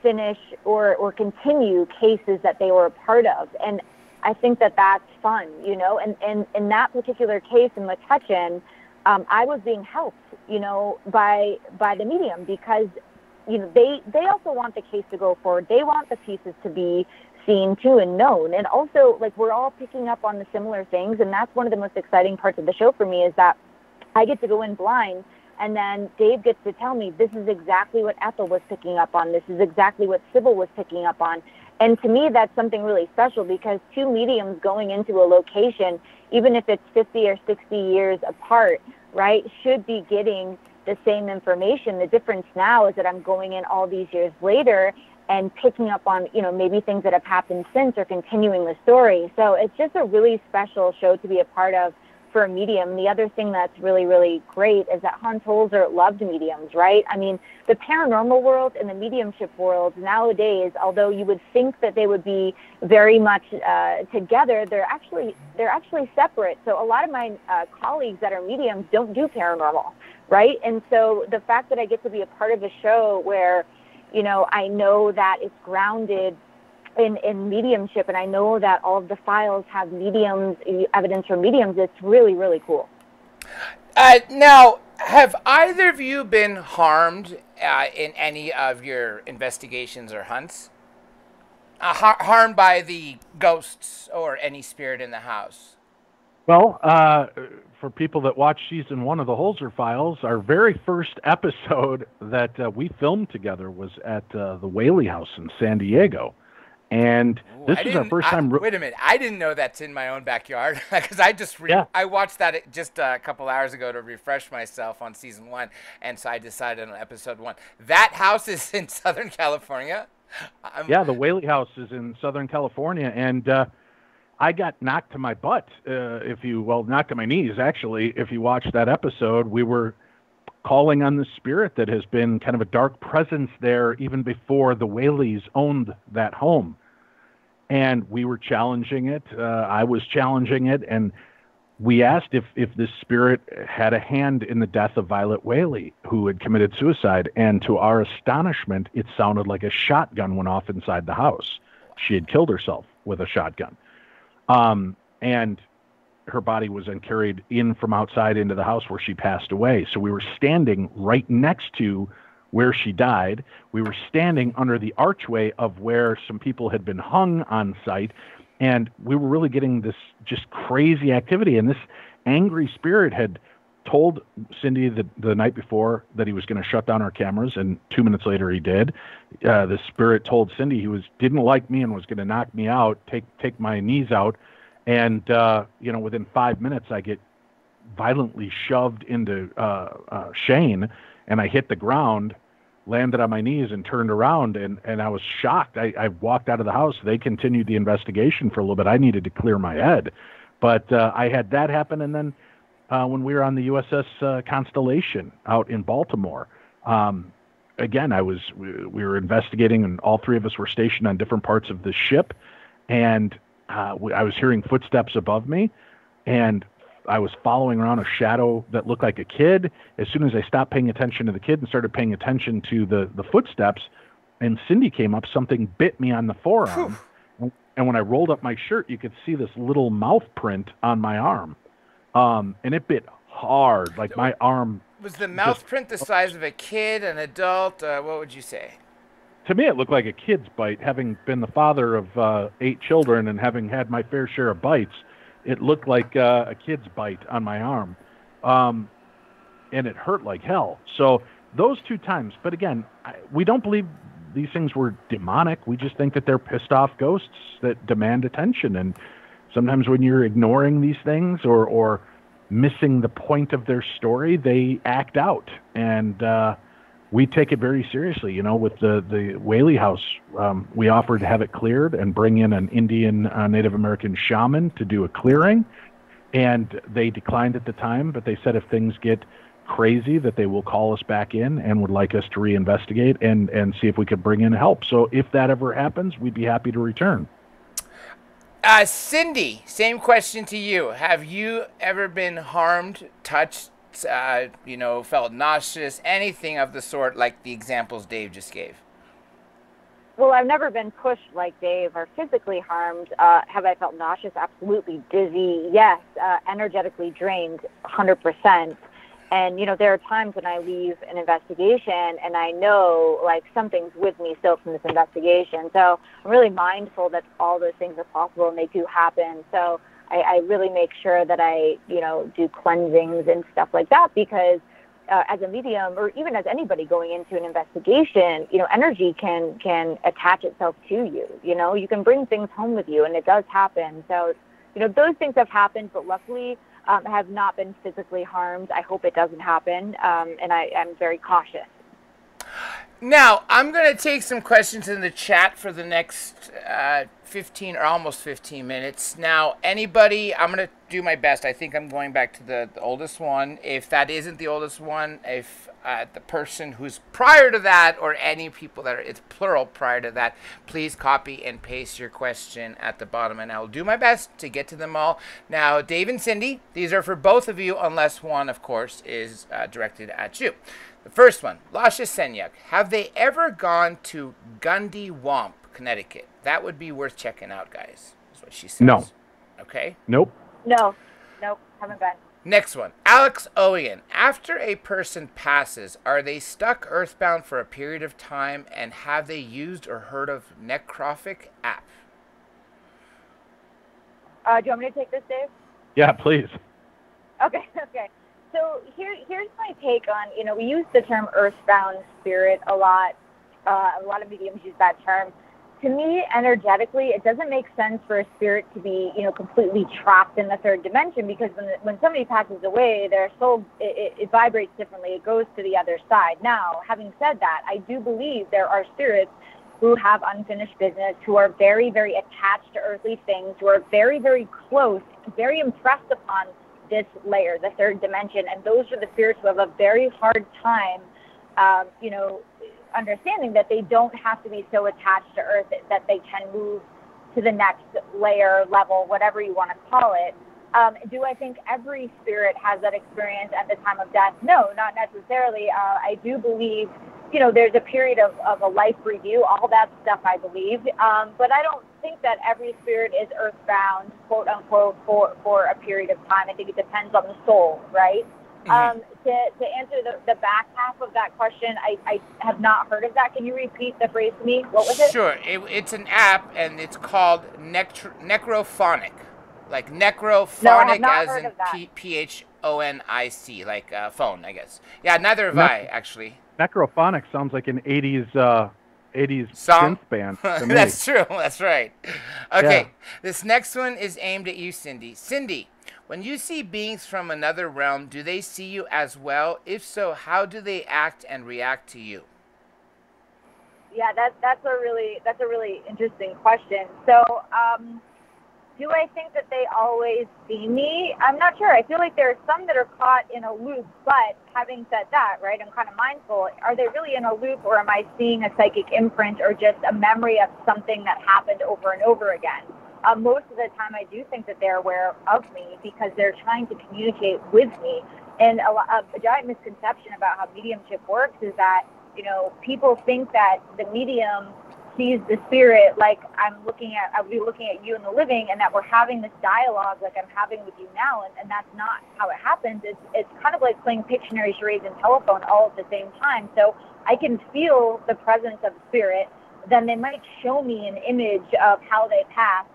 finish or, or continue cases that they were a part of. And I think that that's fun, you know. And, and in that particular case in Metuchen, um, I was being helped, you know, by by the medium because, you know, they they also want the case to go forward. They want the pieces to be seen too and known. And also, like we're all picking up on the similar things, and that's one of the most exciting parts of the show for me is that I get to go in blind and then Dave gets to tell me this is exactly what Ethel was picking up on. This is exactly what Sybil was picking up on. And to me, that's something really special because two mediums going into a location, even if it's 50 or 60 years apart, right, should be getting the same information. The difference now is that I'm going in all these years later and picking up on, you know, maybe things that have happened since or continuing the story. So it's just a really special show to be a part of for a medium. The other thing that's really, really great is that Hans Holzer loved mediums, right? I mean, the paranormal world and the mediumship world nowadays, although you would think that they would be very much uh, together, they're actually they're actually separate. So a lot of my uh, colleagues that are mediums don't do paranormal, right? And so the fact that I get to be a part of a show where, you know, I know that it's grounded in, in mediumship, and I know that all of the files have mediums, evidence for mediums. It's really, really cool. Uh, now, have either of you been harmed uh, in any of your investigations or hunts? Uh, har- harmed by the ghosts or any spirit in the house? Well, uh, for people that watch season one of the Holzer Files, our very first episode that uh, we filmed together was at uh, the Whaley House in San Diego. And Ooh, this is our first time. I, wait a minute, I didn't know that's in my own backyard because I just re- yeah. I watched that just a couple hours ago to refresh myself on season one, and so I decided on episode one. That house is in Southern California. I'm, yeah, the Whaley House is in Southern California, and uh, I got knocked to my butt. Uh, if you well, knocked to my knees actually. If you watch that episode, we were calling on the spirit that has been kind of a dark presence there even before the Whaleys owned that home. And we were challenging it. Uh, I was challenging it. And we asked if, if this spirit had a hand in the death of Violet Whaley, who had committed suicide. And to our astonishment, it sounded like a shotgun went off inside the house. She had killed herself with a shotgun. Um, and her body was then carried in from outside into the house where she passed away. So we were standing right next to where she died. We were standing under the archway of where some people had been hung on site. And we were really getting this just crazy activity. And this angry spirit had told Cindy the, the night before that he was going to shut down our cameras, and two minutes later he did. Uh, the spirit told Cindy he was didn't like me and was going to knock me out, take take my knees out, and uh, you know within five minutes I get violently shoved into uh, uh, Shane, and I hit the ground, landed on my knees, and turned around, and and I was shocked. I, I walked out of the house. They continued the investigation for a little bit. I needed to clear my head, but uh, I had that happen, and then uh, when we were on the USS uh, Constellation out in Baltimore. Um, again, I was we, we were investigating, and all three of us were stationed on different parts of the ship, and uh, I was hearing footsteps above me, and I was following around a shadow that looked like a kid. As soon as I stopped paying attention to the kid and started paying attention to the the footsteps, and Cindy came up, something bit me on the forearm. And when I rolled up my shirt, you could see this little mouth print on my arm, um, and it bit hard. Like my arm was the mouth print the size of a kid, an adult. Uh, what would you say? to me, it looked like a kid's bite. Having been the father of uh, eight children and having had my fair share of bites, it looked like uh, a kid's bite on my arm, um, and it hurt like hell. So those two times. But again, I, we don't believe these things were demonic. We just think that they're pissed off ghosts that demand attention. And sometimes when you're ignoring these things or or missing the point of their story, they act out. And uh, we take it very seriously. You know, with the the Whaley House, um, we offered to have it cleared and bring in an Indian uh, Native American shaman to do a clearing, and they declined at the time. But they said if things get crazy, that they will call us back in and would like us to reinvestigate and and see if we could bring in help. So if that ever happens, we'd be happy to return. Uh, Cindy, same question to you. Have you ever been harmed, touched, uh, you know, felt nauseous, anything of the sort like the examples Dave just gave? Well, I've never been pushed like Dave or physically harmed. Uh, have I felt nauseous? Absolutely. Dizzy? Yes. Uh, energetically drained? 100%. And, you know, there are times when I leave an investigation and I know, like, something's with me still from this investigation. So I'm really mindful that all those things are possible and they do happen. So I, I really make sure that I, you know, do cleansings and stuff like that because uh, as a medium or even as anybody going into an investigation, you know, energy can can attach itself to you. You know, you can bring things home with you, and it does happen. So, you know, those things have happened, but luckily um, have not been physically harmed. I hope it doesn't happen, um, and I am very cautious. Now, I'm going to take some questions in the chat for the next uh, 15 or almost 15 minutes. Now, anybody, I'm going to do my best. I think I'm going back to the, the oldest one. If that isn't the oldest one, if uh, the person who's prior to that, or any people that are, it's plural prior to that, please copy and paste your question at the bottom, and I will do my best to get to them all. Now, Dave and Cindy, these are for both of you, unless one, of course, is uh, directed at you. The first one, Lasha Senyuk. Have they ever gone to Gungywamp, Connecticut? That would be worth checking out, guys. Is what she says. No. Okay. Nope. No, nope, haven't been. Next one, Alex Owen. After a person passes, are they stuck earthbound for a period of time, and have they used or heard of Necrophic app? Uh, do you want me to take this, Dave? Yeah, please. Okay, okay. So here, here's my take on, you know, we use the term earthbound spirit a lot. Uh, a lot of mediums use that term. To me, energetically, it doesn't make sense for a spirit to be, you know, completely trapped in the third dimension because when, when somebody passes away, their soul, it, it, it vibrates differently. It goes to the other side. Now, having said that, I do believe there are spirits who have unfinished business, who are very, very attached to earthly things, who are very, very close, very impressed upon this layer, the third dimension. And those are the spirits who have a very hard time, um, you know, understanding that they don't have to be so attached to Earth that they can move to the next layer, level, whatever you want to call it. Um, do I think every spirit has that experience at the time of death? No, not necessarily. Uh, I do believe, you know, there's a period of, of a life review, all that stuff I believe. Um, but I don't think that every spirit is earthbound, quote unquote, for, for a period of time. I think it depends on the soul, right? Mm-hmm. Um, to, to answer the, the back half of that question, I, I have not heard of that. Can you repeat the phrase to me? What was it? Sure. It, it's an app, and it's called Nectr- Necrophonic. Like necrophonic no, as in P- P-H-O-N-I-C, like uh, phone, I guess. Yeah, neither have I, actually. Necrophonic sounds like an 80s uh, 80s Song? synth band. That's true. That's right. Okay. Yeah. This next one is aimed at you, Cindy. Cindy, when you see beings from another realm, do they see you as well? If so, how do they act and react to you? Yeah, that, that's a really that's a really interesting question. So, um, do I think that they always see me? I'm not sure. I feel like there are some that are caught in a loop, but having said that, right, I'm kind of mindful. Are they really in a loop or am I seeing a psychic imprint or just a memory of something that happened over and over again? Uh, most of the time, I do think that they're aware of me because they're trying to communicate with me. And a, a giant misconception about how mediumship works is that, you know, people think that the medium sees the spirit like I'm looking at, I'll be looking at you in the living, and that we're having this dialogue like I'm having with you now, and, and that's not how it happens. It's it's kind of like playing Pictionary, charades, and telephone all at the same time. So I can feel the presence of spirit. Then they might show me an image of how they pass,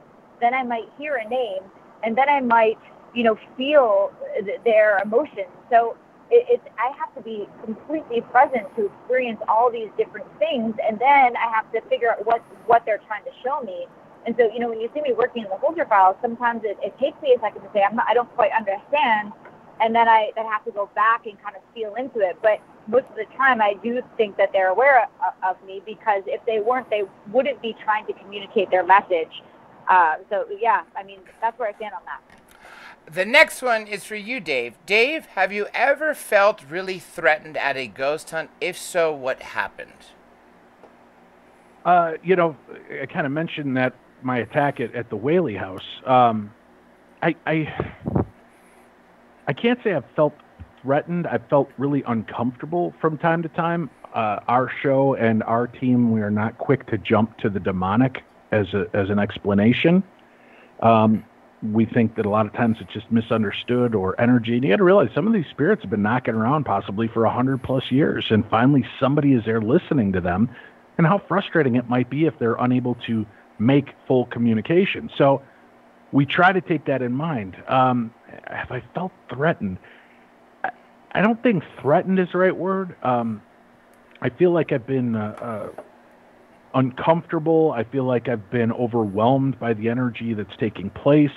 then I might hear a name, and then I might, you know, feel th- their emotions. So it, it's I have to be completely present to experience all these different things, and then I have to figure out what what they're trying to show me. And so, you know, when you see me working in the Holzer files, sometimes it, it takes me a second to say I'm not, I don't quite understand, and then I then have to go back and kind of feel into it. But most of the time, I do think that they're aware of, of me because if they weren't, they wouldn't be trying to communicate their message. Uh, so yeah, I mean that's where I stand on that. The next one is for you, Dave. Dave, have you ever felt really threatened at a ghost hunt? If so, what happened? Uh, you know, I kind of mentioned that my attack at, at the Whaley House. Um, I, I, I can't say I've felt threatened. I felt really uncomfortable from time to time. Uh, our show and our team, we are not quick to jump to the demonic as a, as an explanation. Um, we think that a lot of times it's just misunderstood or energy. And you got to realize some of these spirits have been knocking around possibly for a hundred plus years, and finally somebody is there listening to them. And how frustrating it might be if they're unable to make full communication. So we try to take that in mind. Um, have I felt threatened? I, I don't think threatened is the right word. Um, I feel like I've been uh, uh, uncomfortable. I feel like I've been overwhelmed by the energy that's taking place.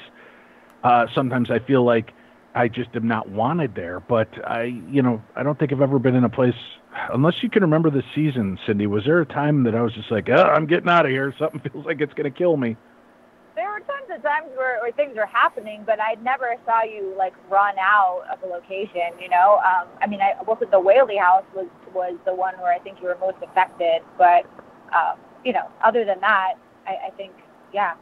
Uh, sometimes I feel like I just am not wanted there. But I, you know, I don't think I've ever been in a place, unless you can remember the season, Cindy. Was there a time that I was just like, oh, I'm getting out of here. Something feels like it's going to kill me. There were tons of times where, where things were happening, but I never saw you like run out of a location. You know, um, I mean, I wasn't the Whaley House was was the one where I think you were most affected, but um, you know, other than that, I, I think yeah.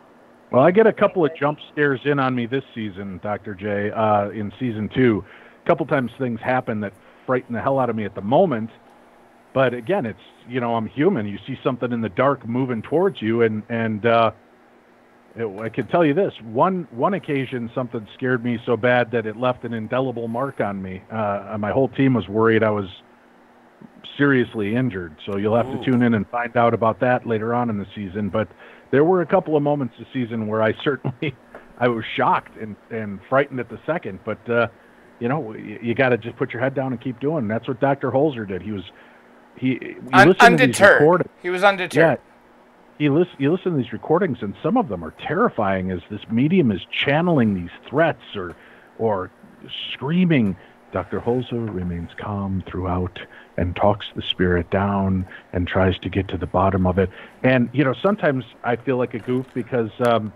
Well, I get a couple of jump scares in on me this season, Dr. J. Uh, in season two, a couple times things happen that frighten the hell out of me at the moment. But again, it's you know I'm human. You see something in the dark moving towards you, and and uh, it, I can tell you this: one one occasion, something scared me so bad that it left an indelible mark on me. Uh, my whole team was worried I was seriously injured. So you'll have Ooh. to tune in and find out about that later on in the season. But there were a couple of moments this season where I certainly I was shocked and and frightened at the second. But uh, you know, you, you got to just put your head down and keep doing. That's what Dr. Holzer did. He was he Un- undeterred. He was undeterred. Yeah, you listen, you listen to these recordings, and some of them are terrifying. As this medium is channeling these threats or or screaming, Dr. Holzer remains calm throughout and talks the spirit down and tries to get to the bottom of it. And you know, sometimes I feel like a goof because. Um,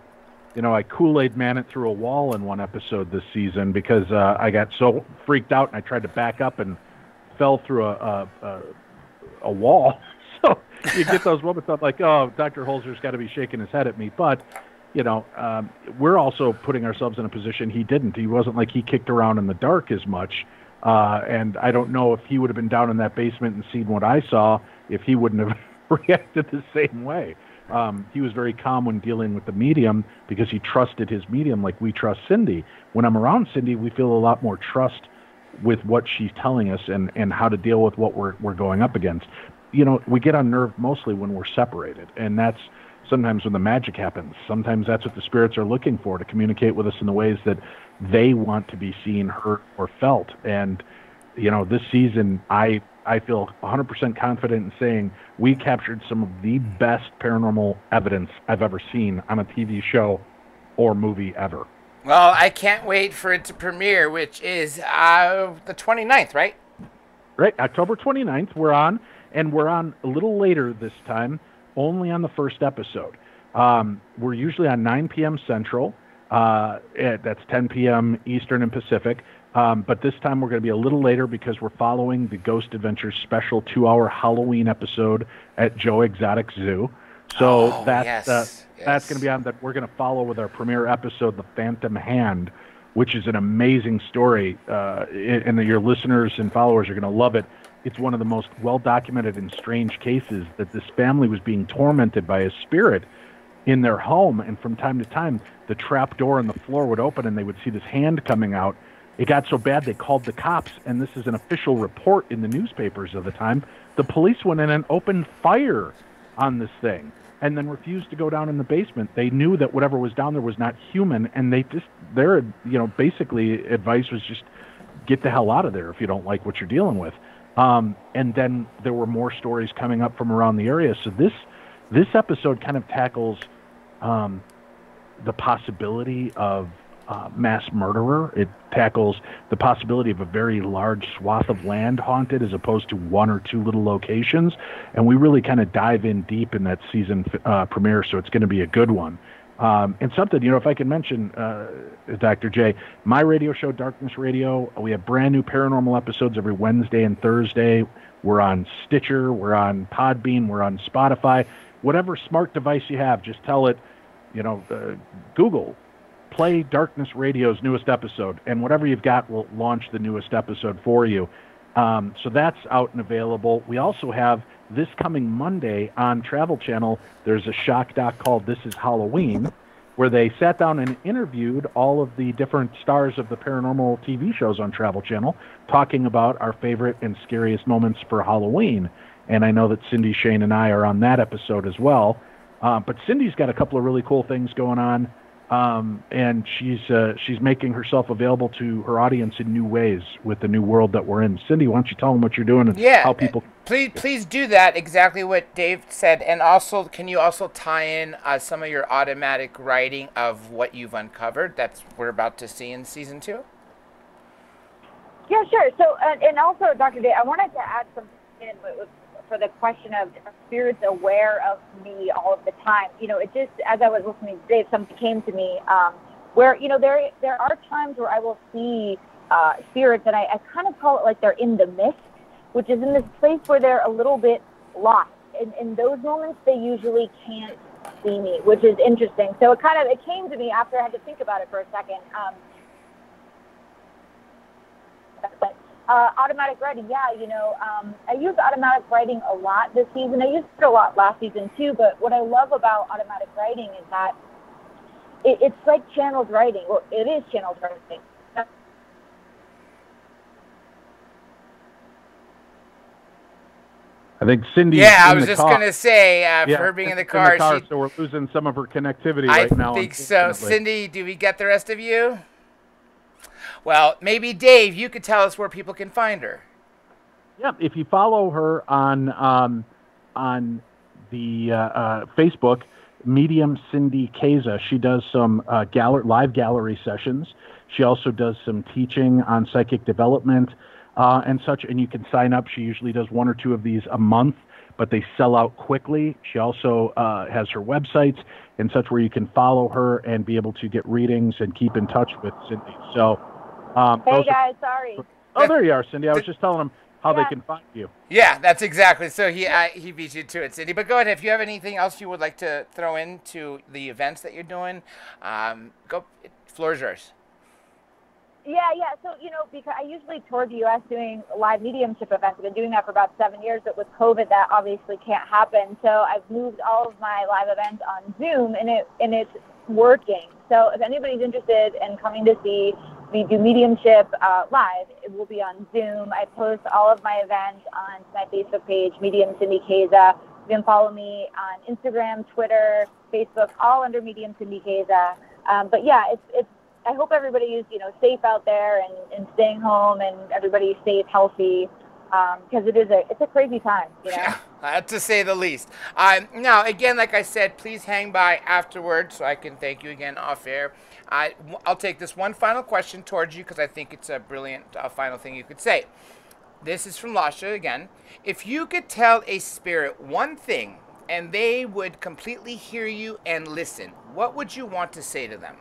you know, I Kool Aid man it through a wall in one episode this season because uh, I got so freaked out and I tried to back up and fell through a, a, a a wall. So you get those moments of like, oh, Dr. Holzer's got to be shaking his head at me. But, you know, um, we're also putting ourselves in a position he didn't. He wasn't like he kicked around in the dark as much. Uh, and I don't know if he would have been down in that basement and seen what I saw if he wouldn't have reacted the same way. Um, he was very calm when dealing with the medium because he trusted his medium like we trust Cindy. When I'm around Cindy, we feel a lot more trust with what she's telling us and, and how to deal with what we're, we're going up against. You know, we get unnerved mostly when we're separated, and that's sometimes when the magic happens. Sometimes that's what the spirits are looking for to communicate with us in the ways that they want to be seen, heard, or felt. And, you know, this season, I I feel 100% confident in saying we captured some of the best paranormal evidence I've ever seen on a TV show or movie ever. Well, I can't wait for it to premiere, which is uh, the 29th, right? Right, October 29th. We're on, and we're on a little later this time, only on the first episode. Um, we're usually on 9 p.m. Central. Uh, that's 10 p.m. Eastern and Pacific. Um, but this time we're going to be a little later because we're following the Ghost Adventures special two-hour Halloween episode at Joe Exotic Zoo. So oh, that's yes, uh, yes. that's going to be on that. We're going to follow with our premiere episode, The Phantom Hand, which is an amazing story, uh, and your listeners and followers are going to love it. It's one of the most well documented and strange cases that this family was being tormented by a spirit in their home, and from time to time, the trap door in the floor would open, and they would see this hand coming out. It got so bad they called the cops, and this is an official report in the newspapers of the time. The police went in and opened fire on this thing and then refused to go down in the basement. They knew that whatever was down there was not human, and they just their you know basically advice was just get the hell out of there if you don't like what you're dealing with. Um, and then there were more stories coming up from around the area. So this this episode kind of tackles um, the possibility of uh, mass murderer. It tackles the possibility of a very large swath of land haunted as opposed to one or two little locations. And we really kind of dive in deep in that season uh, premiere, so it's going to be a good one. Um, and something, you know, if I can mention, uh, Dr. J, my radio show, Darkness Radio, we have brand new paranormal episodes every Wednesday and Thursday. We're on Stitcher, we're on Podbean, we're on Spotify. Whatever smart device you have, just tell it, you know, uh, Google play Darkness Radio's newest episode, and whatever you've got will launch the newest episode for you. Um, so that's out and available. We also have this coming Monday on Travel Channel. There's a shock doc called "This Is Halloween," where they sat down and interviewed all of the different stars of the paranormal TV shows on Travel Channel, talking about our favorite and scariest moments for Halloween. And I know that Cindy Shane and I are on that episode as well. Uh, but Cindy's got a couple of really cool things going on um, and she's uh, she's making herself available to her audience in new ways with the new world that we're in. Cindy, why don't you tell them what you're doing and yeah, how people? Please, please do that. Exactly what Dave said, and also, can you also tie in uh, some of your automatic writing of what you've uncovered? That's we're about to see in season two. Yeah, sure. So, and, and also, Dr. J, I wanted to add something with, for the question of spirits aware of me all of the time. You know, it just as I was listening today, something came to me um, where you know there there are times where I will see uh, spirits, and I, I kind of call it like they're in the mist, which is in this place where they're a little bit lost. In, in those moments, they usually can't see me, which is interesting. So it kind of it came to me after I had to think about it for a second. Um, but uh, automatic writing, yeah, you know, um, I use automatic writing a lot this season. I used it a lot last season too. But what I love about automatic writing is that it, it's like channeled writing. Well, it is channeled writing. I think Cindy. Yeah, I was just car. gonna say, uh, yeah, for her being in the car, in the car she, so we're losing some of her connectivity I right now. I think so. Cindy, do we get the rest of you? Well, maybe Dave, you could tell us where people can find her. Yeah, if you follow her on um, on the uh, uh, Facebook, medium Cindy Kaza, she does some uh, live gallery sessions. She also does some teaching on psychic development uh, and such, and you can sign up. She usually does one or two of these a month, but they sell out quickly. She also uh, has her websites and such where you can follow her and be able to get readings and keep in touch with Cindy. So, um, hey guys, are, sorry. Oh, there you are, Cindy. I was just telling them how yeah. they can find you. Yeah, that's exactly. So he uh, he beat you to it, Cindy. But go ahead if you have anything else you would like to throw into the events that you're doing. Um, go, floor is yours. Yeah, yeah. So, you know, because I usually tour the U.S. doing live mediumship events. I've been doing that for about seven years, but with COVID, that obviously can't happen. So I've moved all of my live events on Zoom, and it and it's working. So if anybody's interested in coming to see me do mediumship uh, live, it will be on Zoom. I post all of my events on my Facebook page, Medium Cindy Kaza. You can follow me on Instagram, Twitter, Facebook, all under Medium Cindy Kaza. Um, but yeah, it's it's I hope everybody is, you know, safe out there and, and staying home and everybody's safe, healthy, because um, it is a it's a crazy time, you know. Yeah, to say the least. Um, now, again, like I said, please hang by afterwards so I can thank you again off air. I, I'll take this one final question towards you because I think it's a brilliant uh, final thing you could say. This is from Lasha again. If you could tell a spirit one thing and they would completely hear you and listen, what would you want to say to them?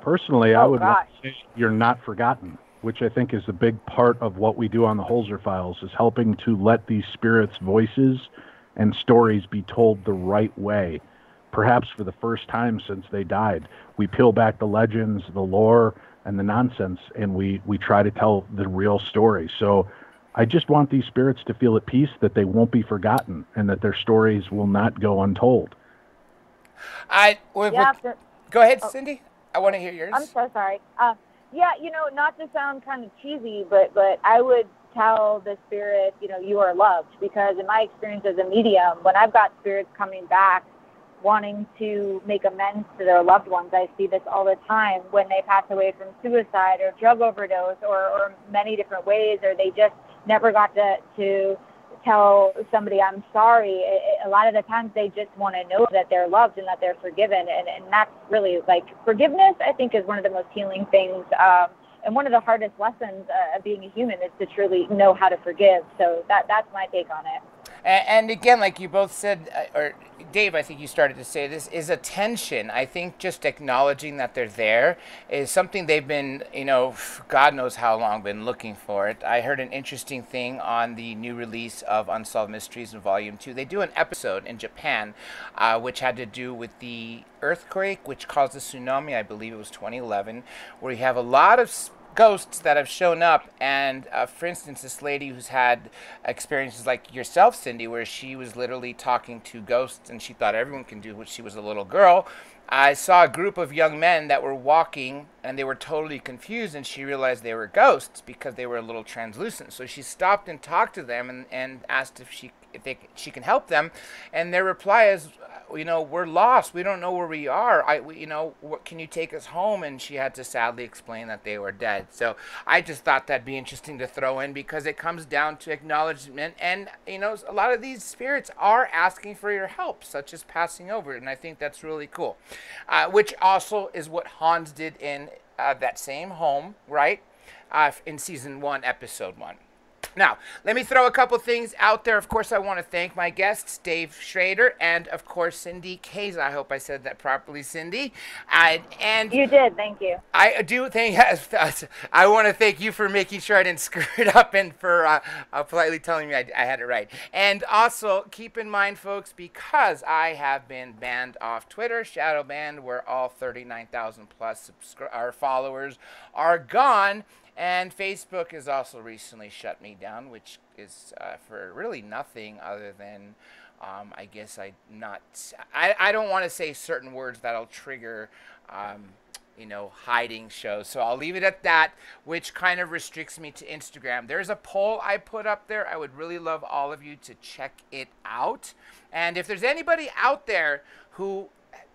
Personally, oh, I would want to say you're not forgotten, which I think is a big part of what we do on the Holzer Files, is helping to let these spirits' voices and stories be told the right way, perhaps for the first time since they died. We peel back the legends, the lore, and the nonsense, and we, we try to tell the real story. So I just want these spirits to feel at peace that they won't be forgotten and that their stories will not go untold. I yeah, go ahead, oh. Cindy. I want to hear yours. I'm so sorry. Uh, yeah, you know, not to sound kind of cheesy, but but I would tell the spirit, you know, you are loved because in my experience as a medium, when I've got spirits coming back wanting to make amends to their loved ones, I see this all the time when they pass away from suicide or drug overdose or, or many different ways, or they just never got to to tell somebody I'm sorry, a lot of the times they just want to know that they're loved and that they're forgiven. And, and that's really like forgiveness, I think, is one of the most healing things. Um, and one of the hardest lessons uh, of being a human is to truly know how to forgive. So that that's my take on it. And, again, like you both said, uh, or Dave, I think you started to say this, is attention. I think just acknowledging that they're there is something they've been, you know, God knows how long been looking for it. I heard an interesting thing on the new release of Unsolved Mysteries in Volume 2. They do an episode in Japan uh, which had to do with the earthquake which caused the tsunami, I believe it was 2011, where you have a lot of ghosts that have shown up. And uh, for instance, this lady who's had experiences like yourself, Cindy, where she was literally talking to ghosts and she thought everyone can do what she was a little girl. I saw a group of young men that were walking and they were totally confused and she realized they were ghosts because they were a little translucent. So she stopped and talked to them and, and asked if she if they, she can help them. And their reply is, you know, we're lost. We don't know where we are. I, we, you know, what, can you take us home? And she had to sadly explain that they were dead. So I just thought that'd be interesting to throw in because it comes down to acknowledgement. And, you know, a lot of these spirits are asking for your help, such as passing over. And I think that's really cool. Uh, which also is what Hans did in uh, that same home, right? Uh, in season one, episode one. Now, let me throw a couple things out there. Of course, I want to thank my guests, Dave Schrader and, of course, Cindy Kaza. I hope I said that properly, Cindy. I, and You did, thank you. I do think I want to thank you for making sure I didn't screw it up and for uh, uh, politely telling me I, I had it right. And also keep in mind, folks, because I have been banned off Twitter, shadow banned, where all 39,000 plus subscri- our followers are gone. And Facebook has also recently shut me down, which is uh, for really nothing other than, um, I guess I not. I, I don't want to say certain words that'll trigger, um, you know, hiding shows. So I'll leave it at that, which kind of restricts me to Instagram. There's a poll I put up there. I would really love all of you to check it out. And if there's anybody out there who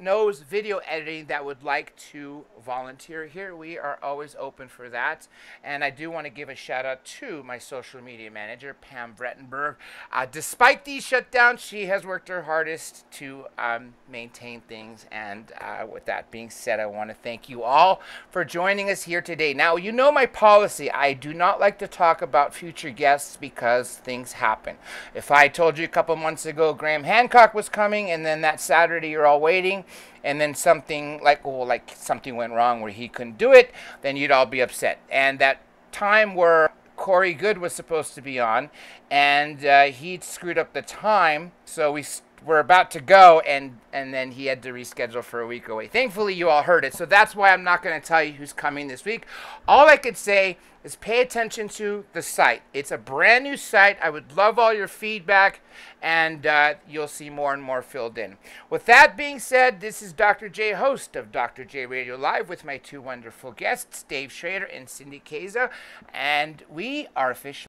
knows video editing that would like to volunteer here, we are always open for that. And I do want to give a shout out to my social media manager, Pam Brettenberg. Uh, despite these shutdowns, she has worked her hardest to um, maintain things. And uh, with that being said, I want to thank you all for joining us here today. Now, you know my policy. I do not like to talk about future guests because things happen. If I told you a couple months ago Graham Hancock was coming, and then that Saturday you're all waiting, and then something like well like something went wrong where he couldn't do it then you'd all be upset. And that time where Corey Goode was supposed to be on and uh, he screwed up the time so we were about to go and and then he had to reschedule for a week away thankfully you all heard it so that's why i'm not going to tell you who's coming this week all i could say is pay attention to the site. It's a brand new site. I would love all your feedback, and uh, you'll see more and more filled in. With that being said, this is Dr. J, host of Dr. J Radio Live, with my two wonderful guests, Dave Schrader and Cindy Kaza, and we are officially.